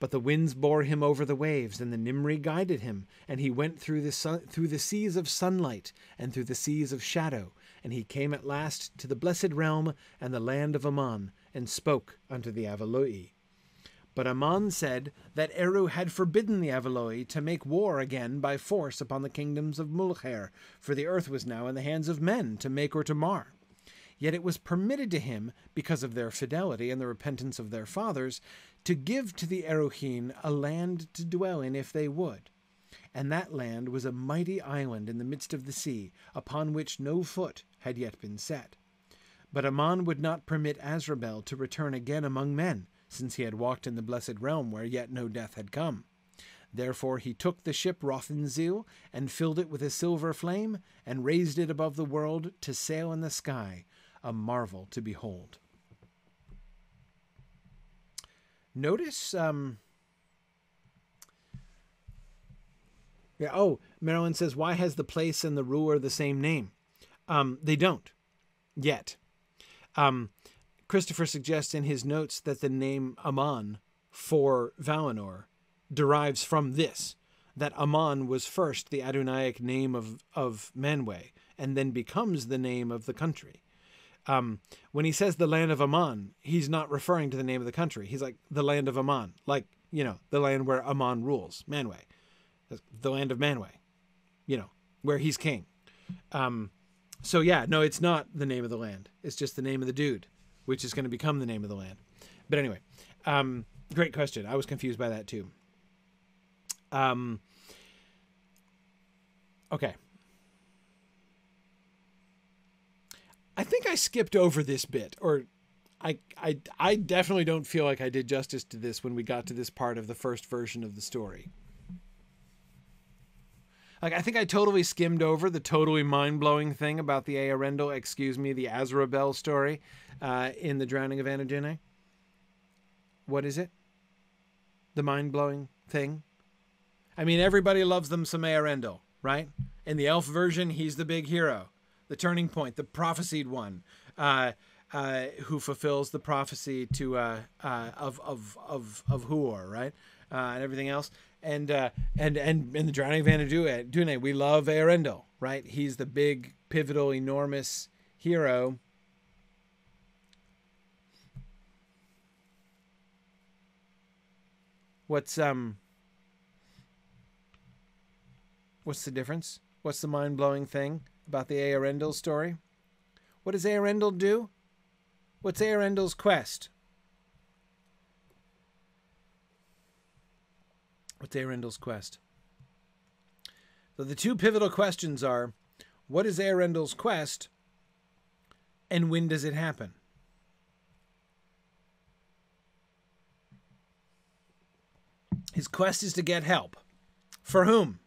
But the winds bore him over the waves, and the Nimri guided him, and he went through the through the seas of sunlight and through the seas of shadow, and he came at last to the blessed realm and the land of Aman, and spoke unto the Avaloi. But Aman said that Eru had forbidden the Avaloi to make war again by force upon the kingdoms of Mulkhêr, for the earth was now in the hands of men to make or to mar. Yet it was permitted to him, because of their fidelity and the repentance of their fathers, to give to the Eruhine a land to dwell in if they would. And that land was a mighty island in the midst of the sea, upon which no foot had yet been set. But Amon would not permit Azrabel to return again among men, since he had walked in the blessed realm where yet no death had come. Therefore he took the ship Rothinzil, and filled it with a silver flame, and raised it above the world to sail in the sky, a marvel to behold. Notice, um, yeah. Oh, Marilyn says, why has the place and the ruler the same name? Um, they don't yet. Um, Christopher suggests in his notes that the name Aman for Valinor derives from this that Aman was first the Adunaic name of, of Manwë and then becomes the name of the country. Um, when he says the land of Aman, he's not referring to the name of the country. He's like the land of Aman, like you know the land where Aman rules, Manwë, the land of Manwë, you know where he's king. Um, so yeah, no, it's not the name of the land. It's just the name of the dude, which is going to become the name of the land. But anyway, um, great question. I was confused by that too. Um, okay. I think I skipped over this bit, or I, I, I definitely don't feel like I did justice to this when we got to this part of the first version of the story. Like, I think I totally skimmed over the totally mind blowing thing about the Eärendil, excuse me, the Azrabel story uh, in The Drowning of Anadune. What is it? The mind blowing thing? I mean, everybody loves them some Eärendil, right? In the elf version, he's the big hero the turning point, the prophesied one, uh, uh, who fulfills the prophecy to uh, uh of of of of Huor, right, uh, and everything else. And uh, and and in the Drowning of Anadune, we love Eärendil, right? He's the big, pivotal, enormous hero. What's um What's the difference? What's the mind blowing thing? about the Eärendil story. What does Eärendil do? What's Eärendil's quest? What's Eärendil's quest? So the two pivotal questions are what is Eärendil's quest and when does it happen? His quest is to get help. For whom?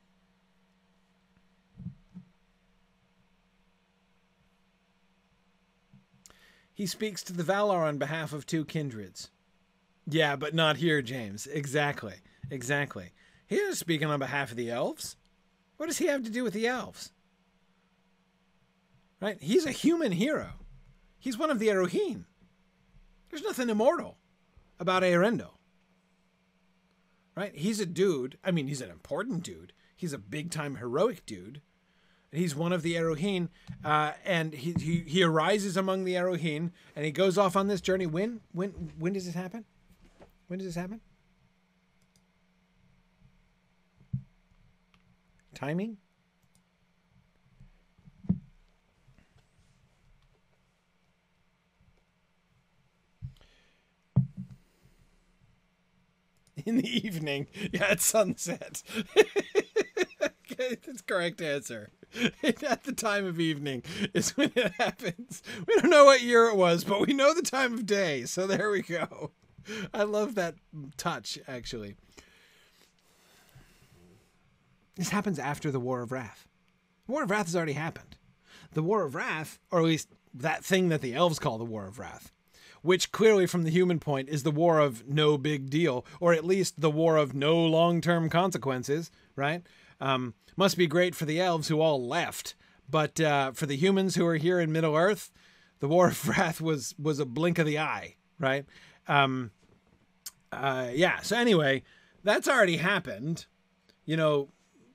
He speaks to the Valar on behalf of two kindreds. Yeah, but not here, James. Exactly. Exactly. He speaking on behalf of the elves. What does he have to do with the elves? Right? He's a human hero. He's one of the Eruhin. There's nothing immortal about Eärendil. Right? He's a dude. I mean, he's an important dude. He's a big time heroic dude. He's one of the Eruhin, uh, and he, he he arises among the Eruhin, and he goes off on this journey. When when when does this happen? When does this happen? Timing? In the evening. Yeah, at sunset. *laughs* That's correct answer. *laughs* At the time of evening is when it happens. We don't know what year it was, but we know the time of day. So there we go. I love that touch, actually. This happens after the War of Wrath. War of Wrath has already happened. The War of Wrath, or at least that thing that the elves call the War of Wrath, which clearly from the human point is the war of no big deal, or at least the war of no long term consequences, right? Um, must be great for the elves who all left, but uh, for the humans who are here in Middle Earth, the War of *laughs* Wrath was was a blink of the eye, right? Um, uh, yeah. So anyway, that's already happened. You know,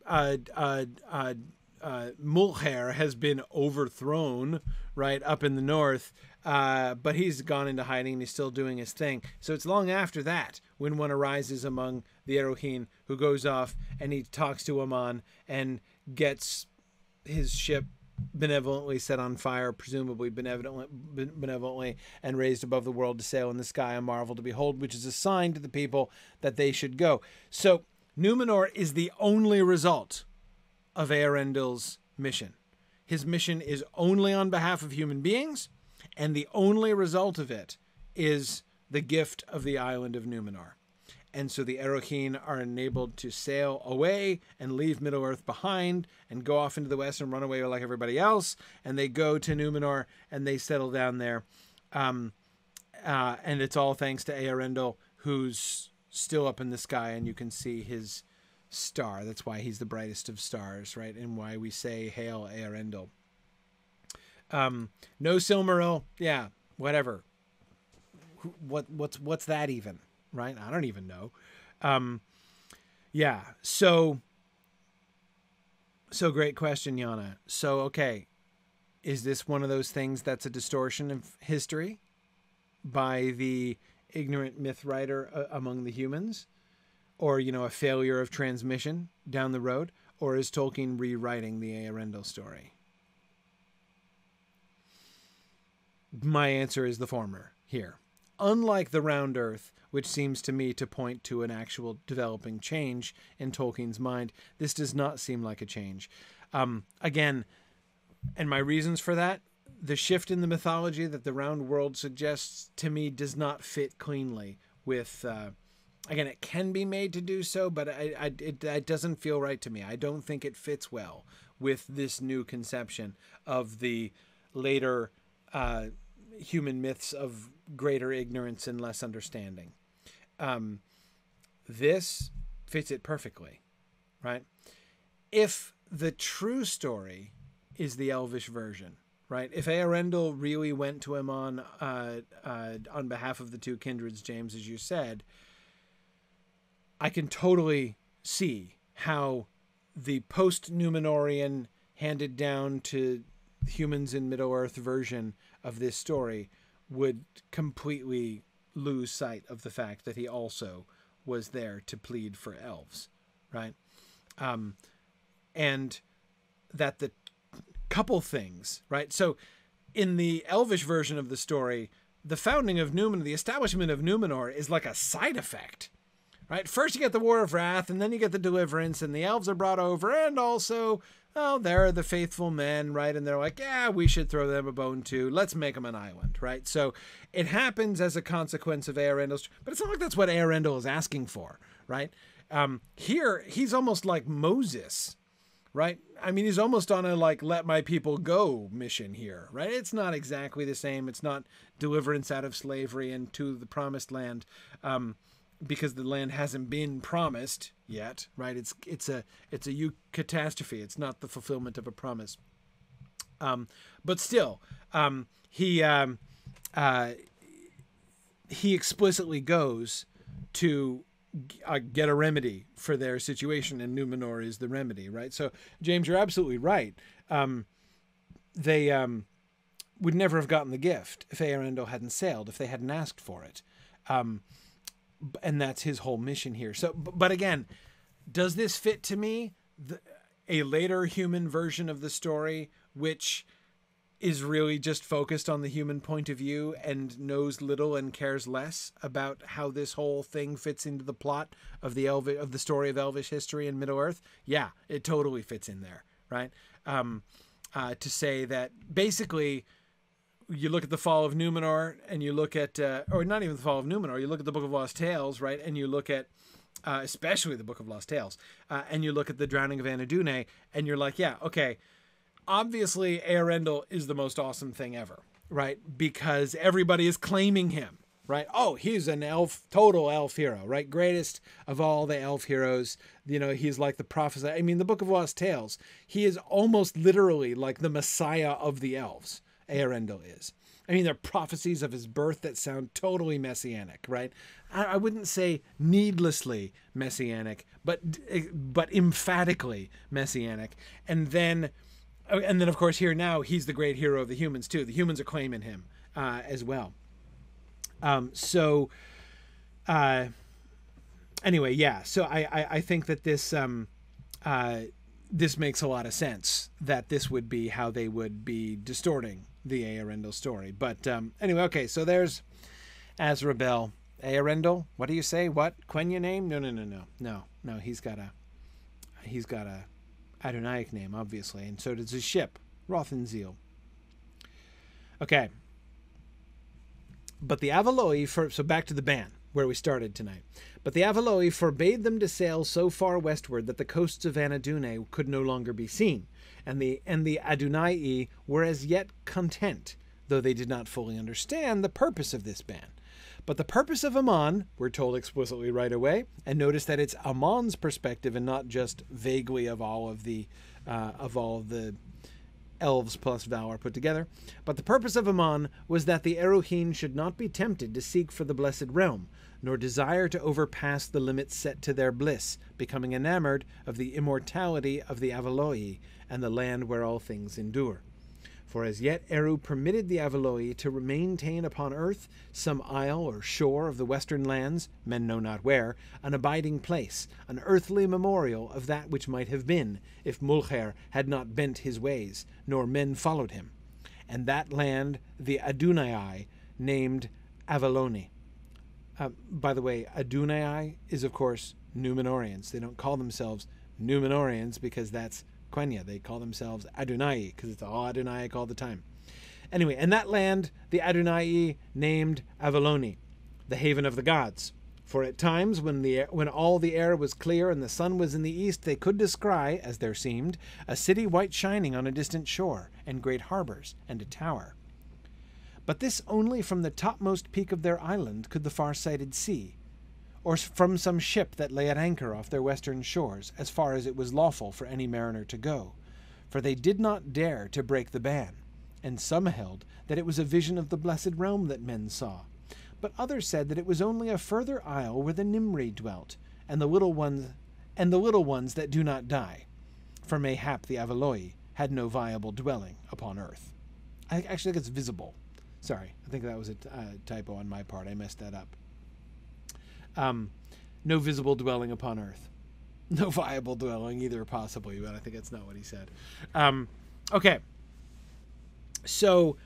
uh, uh, uh, uh, Mulkhêr has been overthrown right up in the north, uh, but he's gone into hiding and he's still doing his thing. So it's long after that when one arises among the Eruhin who goes off and he talks to Aman and gets his ship benevolently set on fire, presumably benevolently, benevolently, and raised above the world to sail in the sky, a marvel to behold, which is a sign to the people that they should go. So Numenor is the only result of Eärendil's mission. His mission is only on behalf of human beings, and the only result of it is the gift of the island of Numenor. And so the Eruhin are enabled to sail away and leave Middle Earth behind and go off into the west and run away like everybody else. And they go to Numenor and they settle down there. Um, uh, and it's all thanks to Eärendil, who's still up in the sky, and you can see his star. That's why he's the brightest of stars, right? And why we say Hail Eärendil. Um, no Silmaril, yeah, whatever. What what's what's that even, right? I don't even know. Um, yeah, so so great question, Yana. So okay, is this one of those things that's a distortion of history by the ignorant myth writer uh, among the humans? or you know a failure of transmission down the road, or is Tolkien rewriting the Eärendil story? My answer is the former here. unlike the round earth, which seems to me to point to an actual developing change in Tolkien's mind, this does not seem like a change. Um, again, and my reasons for that the shift in the mythology that the round world suggests to me does not fit cleanly with. Uh, again, it can be made to do so, but I, I, it, it doesn't feel right to me. I don't think it fits well with this new conception of the later uh, human myths of greater ignorance and less understanding. Um, this fits it perfectly, right? If the true story is the Elvish version, right? If Eärendil really went to him on uh, uh, on behalf of the two kindreds, James, as you said, I can totally see how the post Numenorian handed down to humans in Middle Earth version of this story would completely lose sight of the fact that he also was there to plead for elves, right? Um, and that the couple things, right? So in the elvish version of the story, the founding of Numenor, the establishment of Numenor is like a side effect. Right? First you get the War of Wrath, and then you get the deliverance, and the elves are brought over, and also, oh, there are the faithful men, right? And they're like, yeah, we should throw them a bone too. Let's make them an island, right? So it happens as a consequence of Eärendil's, but it's not like that's what Eärendil is asking for, right? Um, here, he's almost like Moses, right? I mean, he's almost on a like let my people go mission here, right? It's not exactly the same. It's not deliverance out of slavery and to the promised land, um, because the land hasn't been promised yet, right? It's it's a it's a catastrophe. It's not the fulfillment of a promise. Um, but still, um, he um, uh, he explicitly goes to uh, get a remedy for their situation, and Numenor is the remedy, right? So, James, you're absolutely right. Um, they um, would never have gotten the gift if Eärendil hadn't sailed, if they hadn't asked for it. Um, and that's his whole mission here. So, but again, does this fit to me? The, a later human version of the story, which is really just focused on the human point of view and knows little and cares less about how this whole thing fits into the plot of the Elv- of the story of Elvish history in Middle Earth. Yeah, it totally fits in there, right? Um, uh, to say that basically you look at the fall of Numenor and you look at, uh, or not even the fall of Numenor, you look at the Book of Lost Tales, right? And you look at, uh, especially the Book of Lost Tales, uh, and you look at the drowning of Anadune, and you're like, yeah, okay, obviously Eärendil is the most awesome thing ever, right? Because everybody is claiming him, right? Oh, he's an elf, total elf hero, right? Greatest of all the elf heroes. You know, he's like the prophet. I mean, the Book of Lost Tales, he is almost literally like the messiah of the elves. Eärendil is. I mean, there are prophecies of his birth that sound totally messianic, right? I, I wouldn't say needlessly messianic, but eh, but emphatically messianic. And then and then of course here now he's the great hero of the humans too. The humans are claiming him uh, as well. Um, so uh, anyway, yeah. So I, I, I think that this um, uh, this makes a lot of sense that this would be how they would be distorting the Eärendil story. But um, anyway, okay. So there's Azrubêl. Eärendil. What do you say? What Quenya name? No, no, no, no, no, no. He's got a he's got a Adunaic name, obviously, and so does his ship, Rothinzil. Okay. But the Avaloi, for, so back to the ban, where we started tonight. But the Avaloi forbade them to sail so far westward that the coasts of Anadune could no longer be seen, and the and the Adunai were as yet content, though they did not fully understand the purpose of this ban. But the purpose of Aman, we're told explicitly right away, and notice that it's Aman's perspective and not just vaguely of all of the uh, of all of the elves plus Valar put together. But the purpose of Aman was that the Eruhin should not be tempted to seek for the blessed realm, nor desire to overpass the limits set to their bliss, becoming enamored of the immortality of the Avaloi and the land where all things endure. For as yet Eru permitted the Avaloi to maintain upon earth some isle or shore of the western lands, men know not where, an abiding place, an earthly memorial of that which might have been, if Mulkhêr had not bent his ways, nor men followed him. And that land the Adunai named Avaloni. Uh, by the way, Adunai is, of course, Numenorians. They don't call themselves Numenorians because that's Quenya. They call themselves Adunai because it's all all the time. Anyway, and that land the Adunai named Avaloni, the haven of the gods. For at times, when the when all the air was clear and the sun was in the east, they could descry, as there seemed, a city white shining on a distant shore, and great harbours, and a tower. But this only from the topmost peak of their island could the far-sighted see, or from some ship that lay at anchor off their western shores, as far as it was lawful for any mariner to go, for they did not dare to break the ban and some held that it was a vision of the blessed realm that men saw. But others said that it was only a further isle where the Nimri dwelt, and the little ones and the little ones that do not die. For mayhap the Avaloi had no viable dwelling upon earth. I actually think it's visible. Sorry, I think that was a uh, typo on my part. I messed that up. Um, no visible dwelling upon earth. *laughs* No viable dwelling either, possibly, but I think that's not what he said. Um, okay. So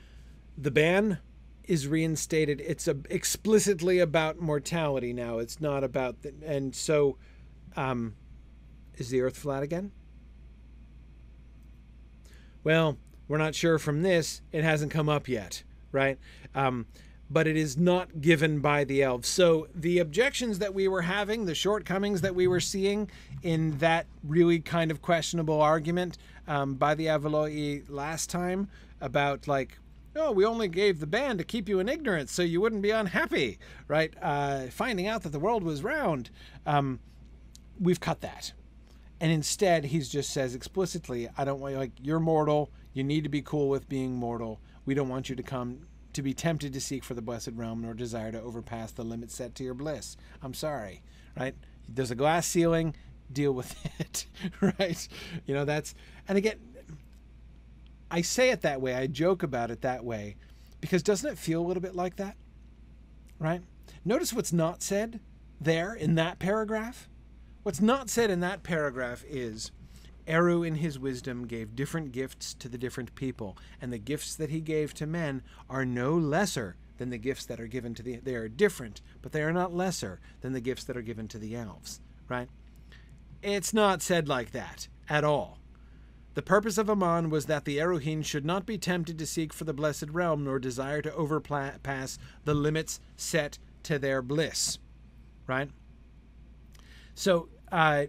the ban is reinstated. It's a, explicitly about mortality now. It's not about the, and so um, is the Earth flat again? Well, we're not sure from this. It hasn't come up yet, right? Um, but it is not given by the elves. So the objections that we were having, the shortcomings that we were seeing in that really kind of questionable argument um, by the Avaloi last time about like oh, we only gave the ban to keep you in ignorance so you wouldn't be unhappy, right? Uh, finding out that the world was round. Um, we've cut that. And instead, he just says explicitly, I don't want you, like, you're mortal. You need to be cool with being mortal. We don't want you to come to be tempted to seek for the blessed realm nor desire to overpass the limit set to your bliss. I'm sorry, right? There's a glass ceiling. Deal with *laughs* it, right? You know, that's, and again, I say it that way, I joke about it that way, because doesn't it feel a little bit like that? Right? Notice what's not said there in that paragraph. What's not said in that paragraph is Eru, in his wisdom, gave different gifts to the different people, and the gifts that he gave to men are no lesser than the gifts that are given to the. They are different, but they are not lesser than the gifts that are given to the elves, right? It's not said like that at all. The purpose of Aman was that the Eruhin should not be tempted to seek for the blessed realm nor desire to overpass the limits set to their bliss. Right? So, uh,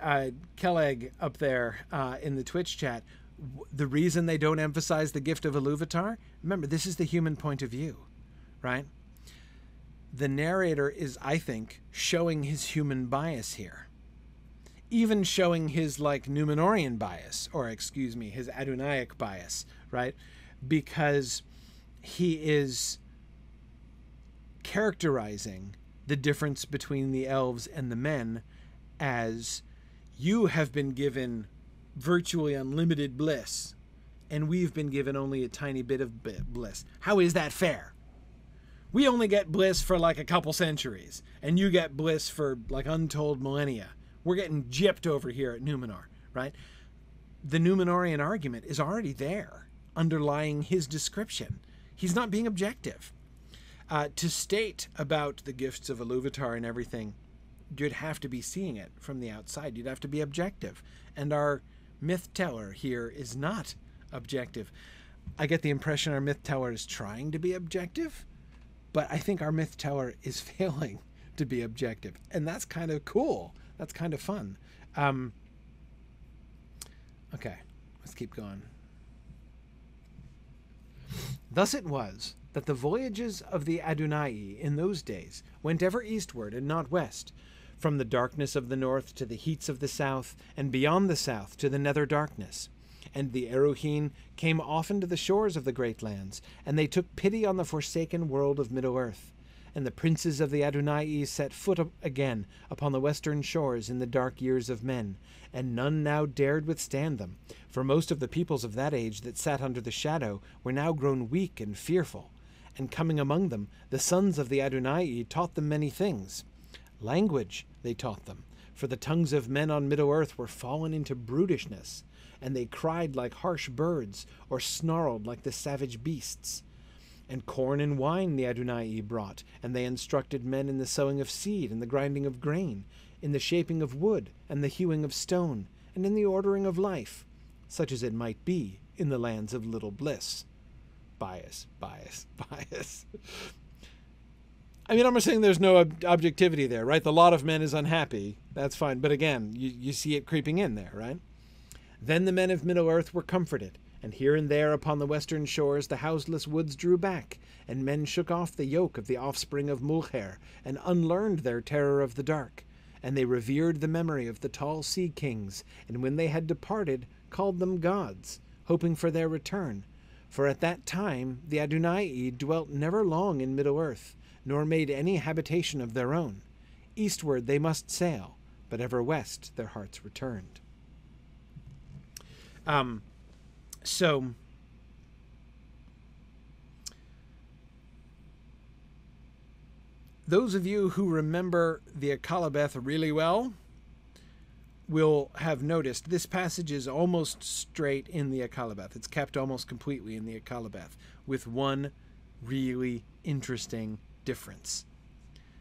uh, Kelleg up there uh, in the Twitch chat, the reason they don't emphasize the gift of Iluvatar, remember, this is the human point of view, right? The narrator is, I think, showing his human bias here even showing his like Numenorian bias, or excuse me, his Adunaic bias, right? Because he is characterizing the difference between the elves and the men as you have been given virtually unlimited bliss and we've been given only a tiny bit of bliss. How is that fair? We only get bliss for like a couple centuries, and you get bliss for like untold millennia. We're getting gypped over here at Numenor, right? The Numenorian argument is already there, underlying his description. He's not being objective. Uh, to state about the gifts of Iluvatar and everything, you'd have to be seeing it from the outside. You'd have to be objective. And our myth teller here is not objective. I get the impression our myth teller is trying to be objective, but I think our myth teller is *laughs* failing to be objective. And that's kind of cool that's kind of fun. Um, okay, let's keep going. Thus it was that the voyages of the Adunai in those days went ever eastward and not west, from the darkness of the north to the heats of the south, and beyond the south to the nether darkness. And the Eruhin came often to the shores of the great lands, and they took pity on the forsaken world of Middle Earth and the princes of the Adunai set foot again upon the western shores in the dark years of men, and none now dared withstand them, for most of the peoples of that age that sat under the shadow were now grown weak and fearful. And coming among them, the sons of the Adunai taught them many things. Language they taught them, for the tongues of men on Middle Earth were fallen into brutishness, and they cried like harsh birds, or snarled like the savage beasts And corn and wine the Adunai brought, and they instructed men in the sowing of seed, and the grinding of grain, in the shaping of wood, and the hewing of stone, and in the ordering of life, such as it might be in the lands of little bliss. Bias, bias, *laughs* bias. I mean, I'm not saying there's no ob- objectivity there, right? The lot of men is unhappy. That's fine. But again, you, you see it creeping in there, right? Then the men of Middle Earth were comforted, and here and there upon the western shores the houseless woods drew back, and men shook off the yoke of the offspring of Mulkhêr, and unlearned their terror of the dark. And they revered the memory of the tall sea kings, and when they had departed, called them gods, hoping for their return. For at that time the Adunai dwelt never long in Middle Earth, nor made any habitation of their own. Eastward they must sail, but ever west their hearts returned. Um, so those of you who remember the Akalabeth really well will have noticed this passage is almost straight in the Akalabeth. It's kept almost completely in the Akalabeth, with one really interesting difference.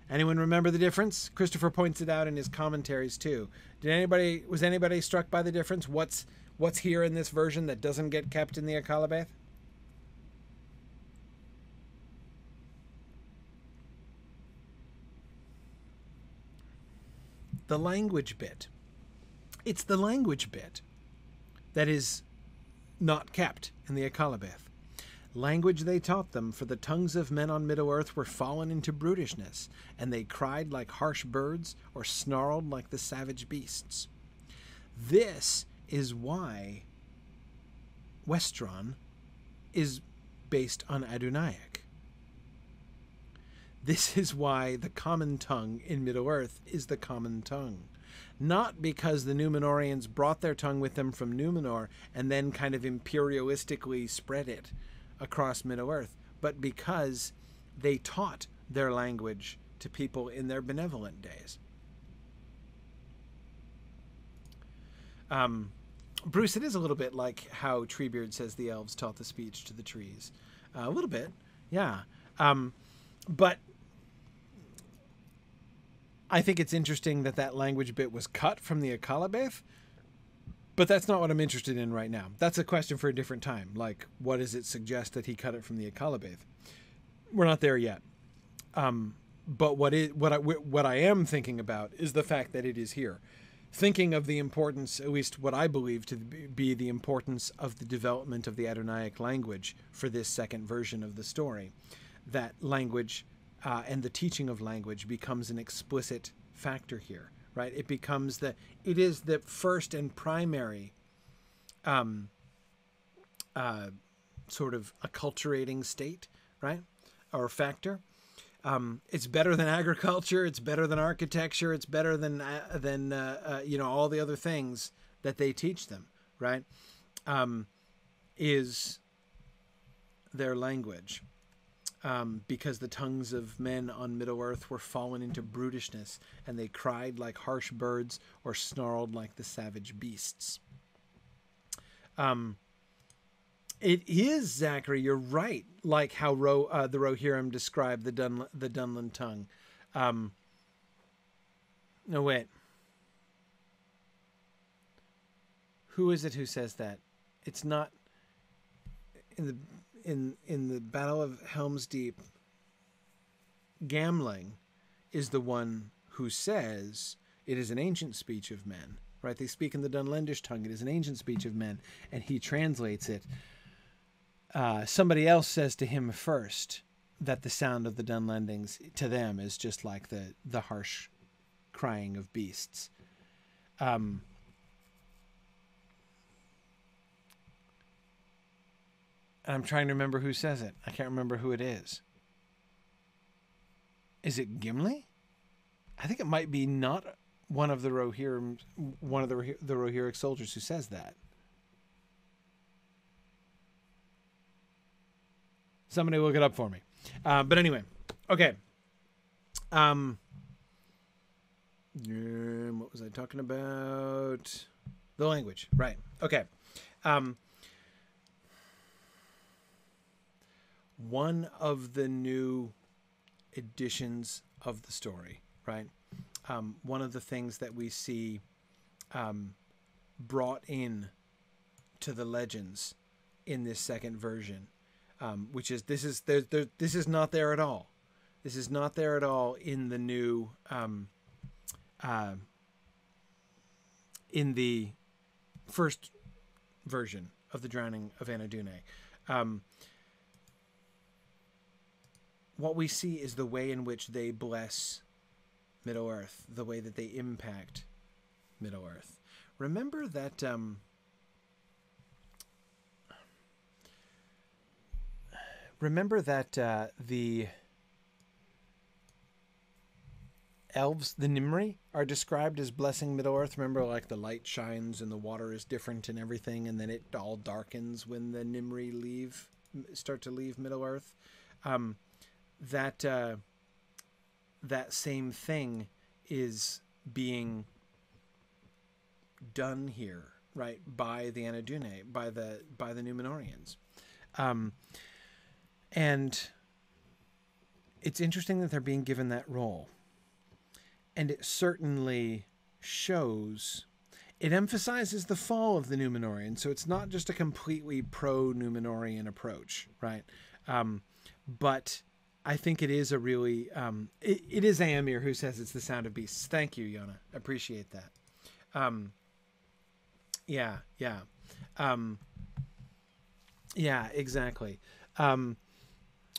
Anyone remember the difference? Christopher points it out in his commentaries too. Did anybody was anybody struck by the difference? What's what's here in this version that doesn't get kept in the Akalabeth? The language bit. It's the language bit that is not kept in the Akalabeth. Language they taught them, for the tongues of men on Middle Earth were fallen into brutishness, and they cried like harsh birds, or snarled like the savage beasts. This is why Westron is based on Adunaic. This is why the common tongue in Middle Earth is the common tongue. Not because the Numenorians brought their tongue with them from Numenor and then kind of imperialistically spread it across Middle Earth, but because they taught their language to people in their benevolent days. Um, Bruce, it is a little bit like how Treebeard says the elves taught the speech to the trees. Uh, a little bit, yeah. Um, but I think it's interesting that that language bit was cut from the Akalabeth, but that's not what I'm interested in right now. That's a question for a different time. Like, what does it suggest that he cut it from the Akalabeth? We're not there yet. Um, but what is what I what I am thinking about is the fact that it is here. Thinking of the importance, at least what I believe to be the importance of the development of the Adunaic language for this second version of the story, that language uh, and the teaching of language becomes an explicit factor here, right? It becomes the it is the first and primary um, uh, sort of acculturating state, right, or factor. Um, it's better than *laughs* agriculture. It's better than architecture. It's better than uh, than uh, uh, you know all the other things that they teach them, right? Um, is their language um, because the tongues of men on Middle Earth were fallen into brutishness, and they cried like harsh birds or snarled like the savage beasts. Um, it is Zachary. You're right. Like how Ro, uh, the Rohirrim described the Dun, the Dunlin tongue. Um, no wait. Who is it who says that? It's not in the in in the Battle of Helm's Deep, Gamling is the one who says it is an ancient speech of men. Right? They speak in the Dunlendish tongue. It is an ancient speech of men, and he translates it. Uh, somebody else says to him first that the sound of the Dunlendings to them is just like the the harsh crying of beasts. Um, And I'm trying to remember who says it. I can't remember who it is. Is it Gimli? I think it might be not one of the Rohirrim, one of the the Rohirric soldiers who says that. Somebody look it up for me. Uh, but anyway, okay. Um, what was I talking about? The language, right? Okay. Um, one of the new editions of the story, right? Um, one of the things that we see um, brought in to the legends in this second version, um, which is this is there, there, this is not there at all. This is not there at all in the new um, uh, in the first version of the drowning of Anadune. Um, what we see is the way in which they bless Middle Earth, the way that they impact Middle Earth. Remember that um, remember that uh, the elves, the Nimri, are described as blessing Middle Earth. Remember, like the light shines and the water is different and everything, and then it all darkens when the Nimri leave, start to leave Middle Earth. Um, that uh, that same thing is being done here, right, by the Anadune, by the by the Numenorians. Um, and it's interesting that they're being given that role. And it certainly shows, it emphasizes the fall of the Numenorian. So it's not just a completely pro Numenorian approach, right? Um, but I think it is a really, um, it, it is Éomer who says it's the sound of beasts. Thank you, Yona. Appreciate that. Um, yeah, yeah. Um, yeah, exactly. Um,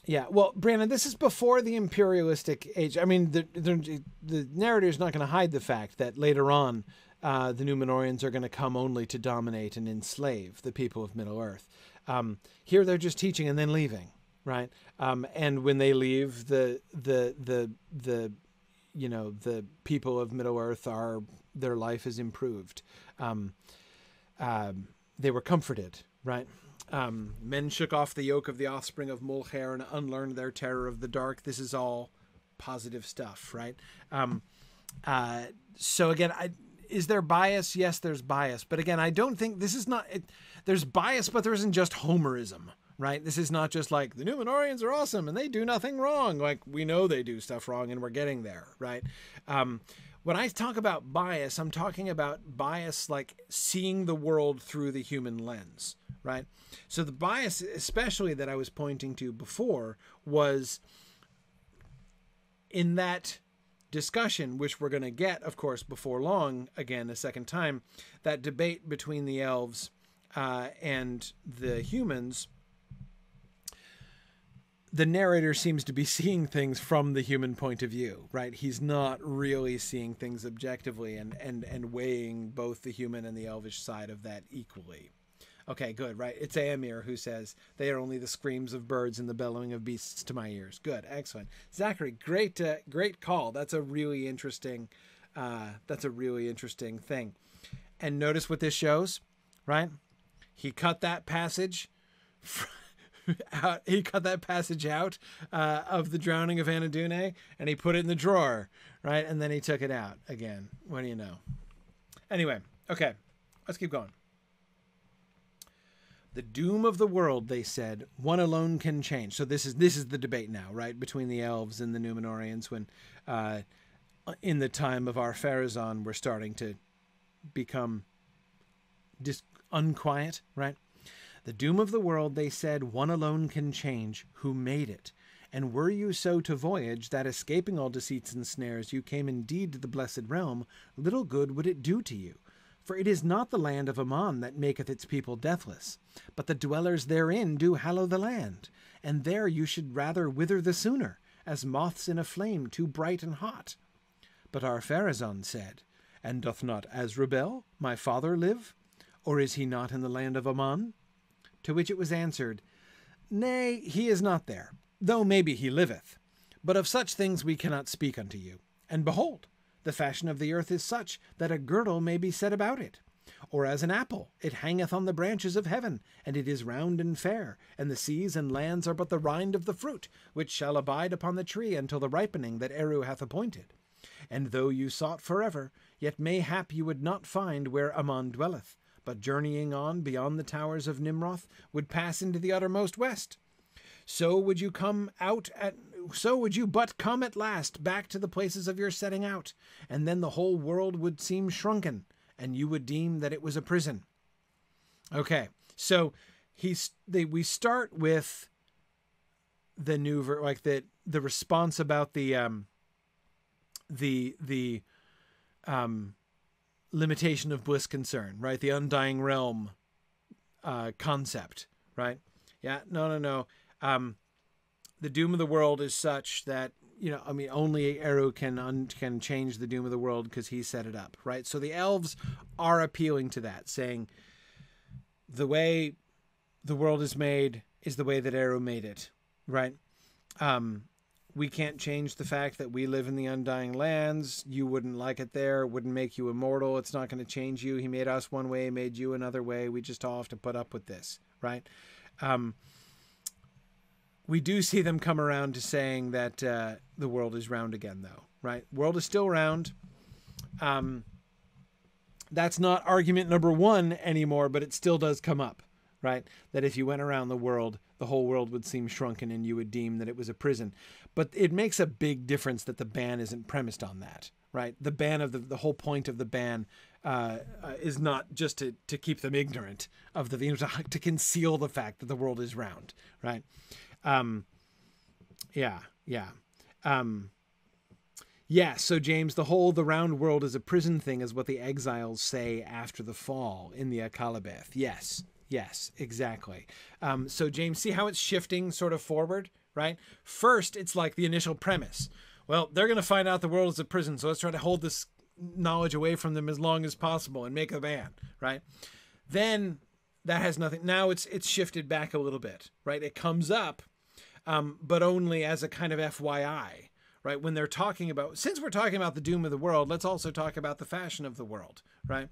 yeah, well, Brandon, this is before the imperialistic age. I mean, the the, the narrator is not going to hide the fact that later on, uh, the Numenorians are going to come only to dominate and enslave the people of Middle Earth. Um, here, they're just teaching and then leaving, right? Um, and when they leave, the the the the you know the people of Middle Earth are their life is improved. Um, um they were comforted, right? Um, men shook off the yoke of the offspring of Mulkhêr and unlearned their terror of the dark. This is all positive stuff, right? Um, uh, so again, I, is there bias? Yes, there's bias, but again, I don't think this is not. It, there's bias, but there isn't just Homerism, right? This is not just like the Numenorians are awesome and they do nothing wrong. Like we know they do stuff wrong, and we're getting there, right? Um, when I talk about bias, I'm talking about bias like seeing the world through the human lens, right? So the bias, especially that I was pointing to before, was in that discussion, which we're going to get, of course, before long, again, a second time, that debate between the elves uh, and the humans. The narrator seems to be *laughs* seeing things from the human point of view, right? He's not really seeing things objectively and, and, and weighing both the human and the elvish side of that equally. Okay, good, right. It's Éomer who says, They are only the screams of birds and the bellowing of beasts to my ears. Good, excellent. Zachary, great, uh, great call. That's a really interesting, uh, that's a really interesting thing. And notice what this shows, right? He cut that passage *laughs* *laughs* out. He cut that passage out uh, of the drowning of Anadune, and he put it in the drawer, right? And then he took it out again. What do you know? Anyway, okay, let's keep going. The doom of the world, they said, one alone can change. So this is this is the debate now, right, between the elves and the Numenorians. When, uh, in the time of Ar-Pharazôn, we're starting to become dis- unquiet, right? The doom of the world, they said, one alone can change. Who made it? And were you so to voyage that, escaping all deceits and snares, you came indeed to the blessed realm, little good would it do to you. For it is not the land of Aman that maketh its people deathless, but the dwellers therein do hallow the land, and there you should rather wither the sooner, as moths in a flame too bright and hot. But Ar-Pharazôn said, And doth not Azrubêl, my father, live? Or is he not in the land of Aman? To which it was answered, Nay, he is not there, though maybe he liveth. But of such things we cannot speak unto you. And behold, the fashion of the earth is such that a girdle may be set about it. Or as an apple, it hangeth on the branches of heaven, and it is round and fair, and the seas and lands are but the rind of the fruit, which shall abide upon the tree until the ripening that Eru hath appointed. And though you sought forever, yet mayhap you would not find where Aman dwelleth, but journeying on beyond the towers of Nimroth would pass into the uttermost west. So would you come out at so would you but come at last back to the places of your setting out, and then the whole world would seem shrunken, and you would deem that it was a prison. Okay, so he's they we start with the new ver- like the the response about the um the the um limitation of bliss concern, right? The undying realm uh concept, right? Yeah, no no no. Um the doom of the world is such that you know, I mean, only Eru can un- can change the doom of the world because he set it up, right? So the elves are appealing to that, saying the way the world is made is the way that Eru made it, right? Um, we can't change the fact that we live in the undying lands. You wouldn't like it there. It wouldn't make you immortal. It's not going to change you. He made us one way, made you another way. We just all have to put up with this, right? Um, we do see them come around to saying that uh, the world is round again, though, right? World is still round. Um, that's not argument number one anymore, but it still does come up, right? That if you went around the world, the whole world would seem shrunken and you would deem that it was a prison. But it makes a big difference that the ban isn't premised on that, right? The ban of the, the whole point of the ban uh, uh, is not just to, to keep them ignorant of the, you know, to, to conceal the fact that the world is round, right? Um, yeah, yeah. Um, yeah, so James, the whole the round world is a prison thing is what the exiles say after the fall in the Akalabeth. Yes, yes, exactly. Um, so James, see how it's shifting sort of forward, right? First, it's like the initial premise. Well, they're going to find out the world is a prison, so let's try to hold this knowledge away from them as long as possible and make a ban, right? Then that has nothing. Now it's it's shifted back a little bit, right? It comes up, um, but only as a kind of FYI right? When they're talking about, since we're talking about the doom of the world, let's also talk about the fashion of the world, right?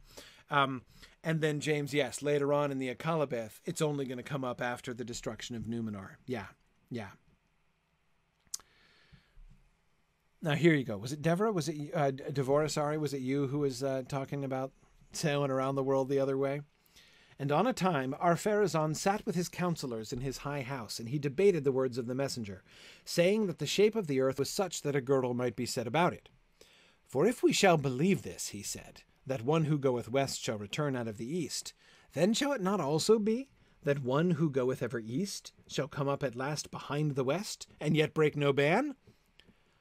Um, and then James, yes, later on in the Akallabeth, it's only going to come up after the destruction of Numenor. Yeah, yeah. Now here you go. Was it Devra? Was it uh, Devora? Sorry, was it you who was uh, talking about sailing around the world the other way? And on a time Ar-Pharazôn sat with his counselors in his high house, and he debated the words of the messenger, saying that the shape of the earth was such that a girdle might be set about it. For if we shall believe this, he said, that one who goeth west shall return out of the east, then shall it not also be that one who goeth ever east shall come up at last behind the west, and yet break no ban?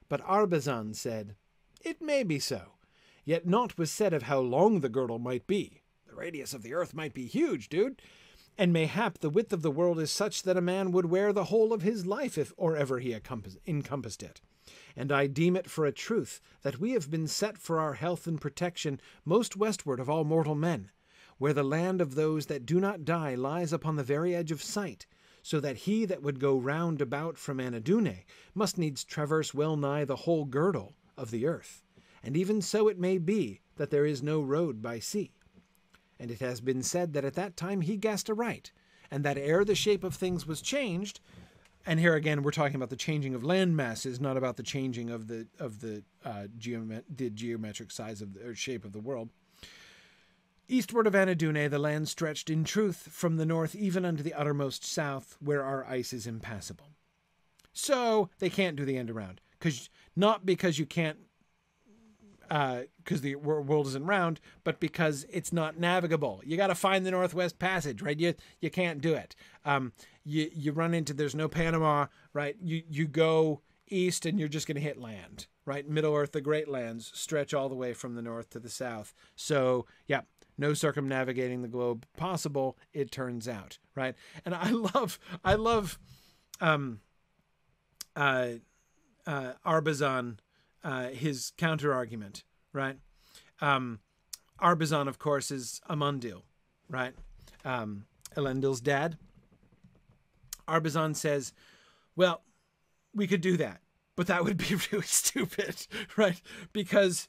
But Arbazan said, It may be so, yet naught was said of how long the girdle might be The radius of the earth might be huge, dude. And mayhap the width of the world is such that a man would wear the whole of his life if or ever he encompassed it. And I deem it for a truth that we have been set for our health and protection most westward of all mortal men, where the land of those that do not die lies upon the very edge of sight, so that he that would go round about from Anadune must needs traverse well nigh the whole girdle of the earth. And even so it may be that there is no road by sea and it has been said that at that time he guessed aright, and that ere the shape of things was changed, and here again we're talking about the changing of land masses, not about the changing of the of the uh, geomet- the geometric size of the or shape of the world. Eastward of Anadune, the land stretched in truth from the north even unto the uttermost south, where our ice is impassable. So they can't do the end around, because not because you can't because uh, the world isn't round, but because it's not navigable. You got to find the Northwest Passage, right? You you can't do it. Um, you you run into there's no Panama, right? You you go east and you're just going to hit land, right? Middle Earth, the Great Lands stretch all the way from the north to the south. So yeah, no circumnavigating the globe possible. It turns out, right? And I *laughs* love I love, um, uh, uh, Arbazan uh, his counter argument, right? Um, Arbazan, of course, is Amandil, right? Um, Elendil's dad. Arbazan says, well, we could do that, but that would be *laughs* really stupid, *laughs* right? Because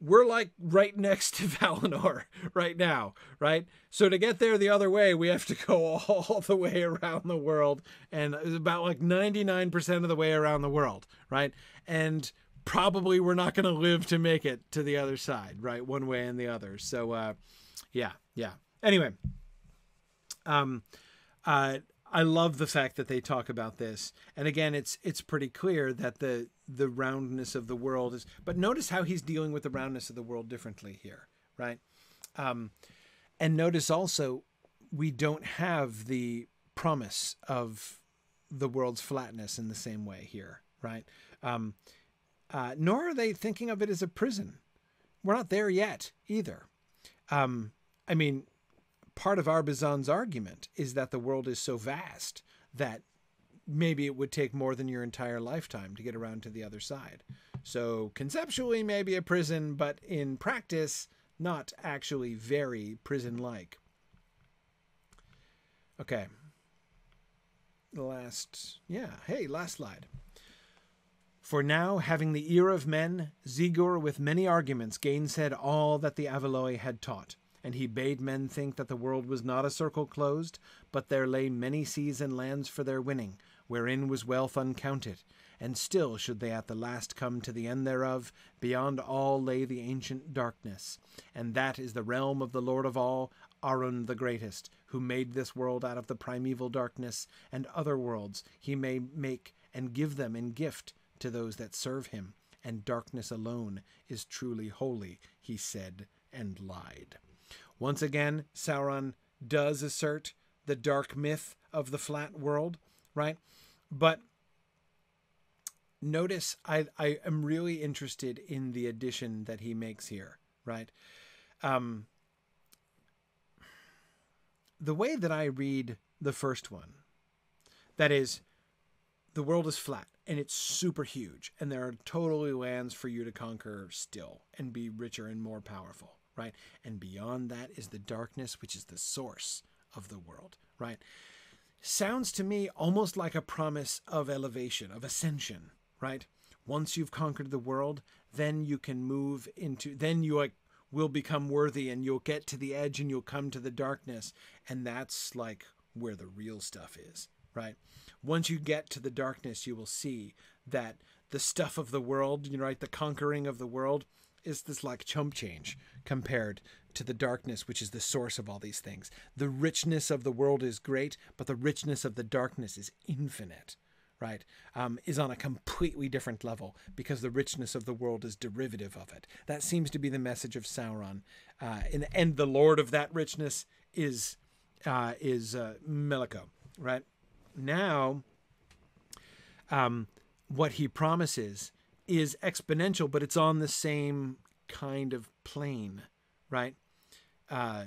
we're like right next to *laughs* Valinor right now, right? So to get there the other way, we have to go all the way around the world and about like 99% of the way around the world, right? And probably we're not going to live to make it to the other side, right? One way and the other. So, uh, yeah, yeah. Anyway, um, uh, I love the fact that they talk about this. And again, it's it's pretty clear that the the roundness of the world is. But notice how he's dealing with the roundness of the world differently here, right? Um, and notice also we don't have the promise of the world's flatness in the same way here, right? Um, uh, nor are they thinking of it as a prison. We're not there yet either. Um, I mean, part of Arbazan's argument is that the world is so vast that maybe it would take more than your entire lifetime to get around to the other side. So conceptually, maybe a prison, but in practice, not actually very prison like. Okay. The last, yeah, hey, last slide. For now, having the ear of men, Zigur with many arguments gainsaid all that the Avaloi had taught, and he bade men think that the world was not a circle closed, but there lay many seas and lands for their winning, wherein was wealth uncounted, and still should they at the last come to the end thereof, beyond all lay the ancient darkness, and that is the realm of the Lord of all, Arun the greatest, who made this world out of the primeval darkness, and other worlds he may make and give them in gift to those that serve him, and darkness alone is truly holy, he said and lied. Once again, Sauron does assert the dark myth of the flat world, right? But notice I, I am really interested in the addition that he makes here, right? Um, the way that I read the first one, that is, the world is flat and it's super huge, and there are totally lands for you to conquer still and be richer and more powerful, right? And beyond that is the darkness, which is the source of the world, right? Sounds to me almost like a promise of elevation, of ascension, right? Once you've conquered the world, then you can move into, then you will become worthy and you'll get to the edge and you'll come to the darkness. And that's like where the real stuff is, right? Once you get to the darkness, you will see that the stuff of the world, you know, right, the conquering of the world is this like chump change compared to the darkness, which is the source of all these things. The richness of the world is great, but the richness of the darkness is infinite right, um, is on a completely different level because the richness of the world is derivative of it. That seems to be the message of Sauron, uh, and, and the lord of that richness is uh, is uh, Meleko, right? Now, um, what he promises is exponential, but it's on the same kind of plane, right? Uh,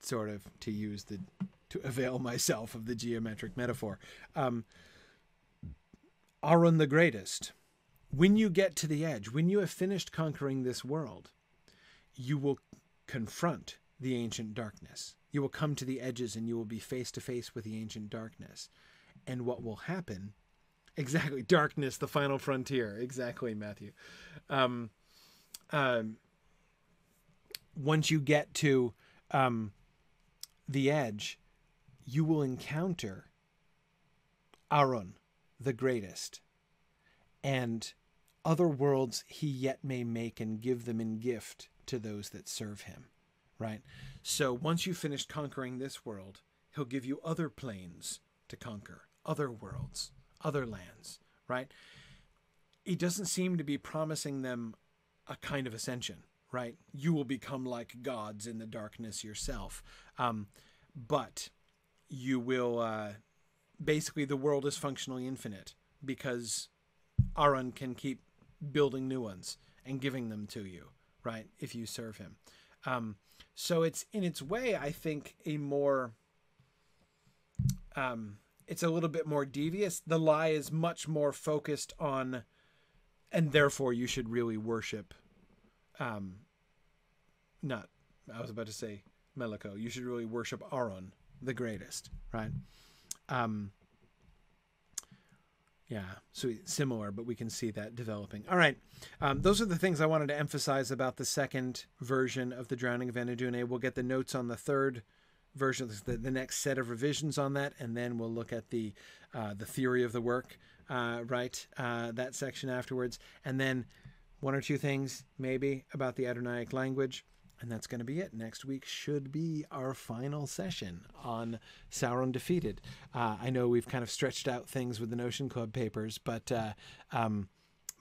sort of to use the to avail myself of the geometric metaphor. Um, Arun the greatest. When you get to the edge, when you have finished conquering this world, you will confront the ancient darkness. You will come to the edges and you will be face to face with the ancient darkness. And what will happen? Exactly, darkness, the final frontier. Exactly, Matthew. Um, um, once you get to um, the edge, you will encounter Arun, the greatest, and other worlds he yet may make and give them in gift to those that serve him. Right? So once you finish conquering this world, he'll give you other planes to conquer, other worlds, other lands, right? He doesn't seem to be promising them a kind of ascension, right? You will become like gods in the darkness yourself. Um, but you will uh, basically the world is functionally infinite because Arun can keep building new ones and giving them to you, right? If you serve him. Um, so it's in its way, I think, a more. Um, it's a little bit more devious. The lie is much more focused on, and therefore you should really worship. Um, not, I was about to say Meleko. You should really worship Arun, the greatest, right? Um, yeah, so similar, but we can see that developing. All right, um, those are the things I wanted to emphasize about the second version of the Drowning of Anadune. We'll get the notes on the third version, the, the next set of revisions on that, and then we'll look at the uh, the theory of the work, uh, right? Uh, that section afterwards, and then one or two things maybe about the Adunaic language, And that's going to be it. Next week should be our final session on Sauron Defeated. Uh, I know we've kind of stretched out things with the Notion Club papers, but uh, um,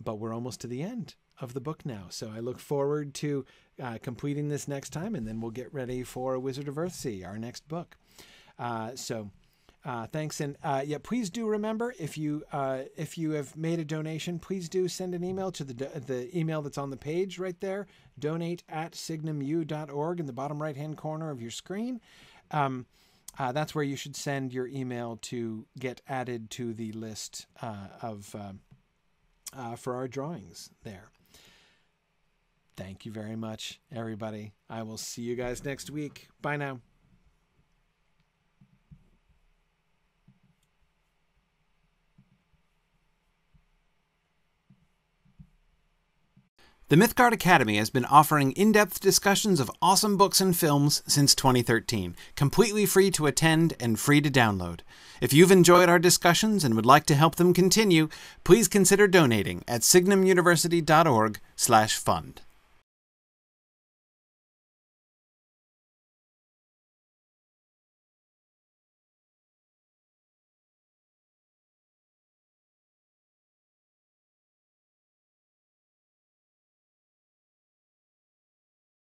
but we're almost to the end of the book now. So I look forward to uh, completing this next time, and then we'll get ready for Wizard of Earthsea, our next book. Uh, so. Uh, thanks, and uh, yeah, please do remember if you uh, if you have made a donation, please do send an email to the the email that's on the page right there. Donate at signumu.org in the bottom right hand corner of your screen. Um, uh, that's where you should send your email to get added to the list uh, of uh, for our drawings there. Thank you very much, everybody. I will see you guys next week. Bye now. The Mythgard Academy has been offering in depth discussions of awesome books and films since 2013, completely free to attend and free to download. If you've enjoyed our discussions and would like to help them continue, please consider donating at signumuniversity.org/fund.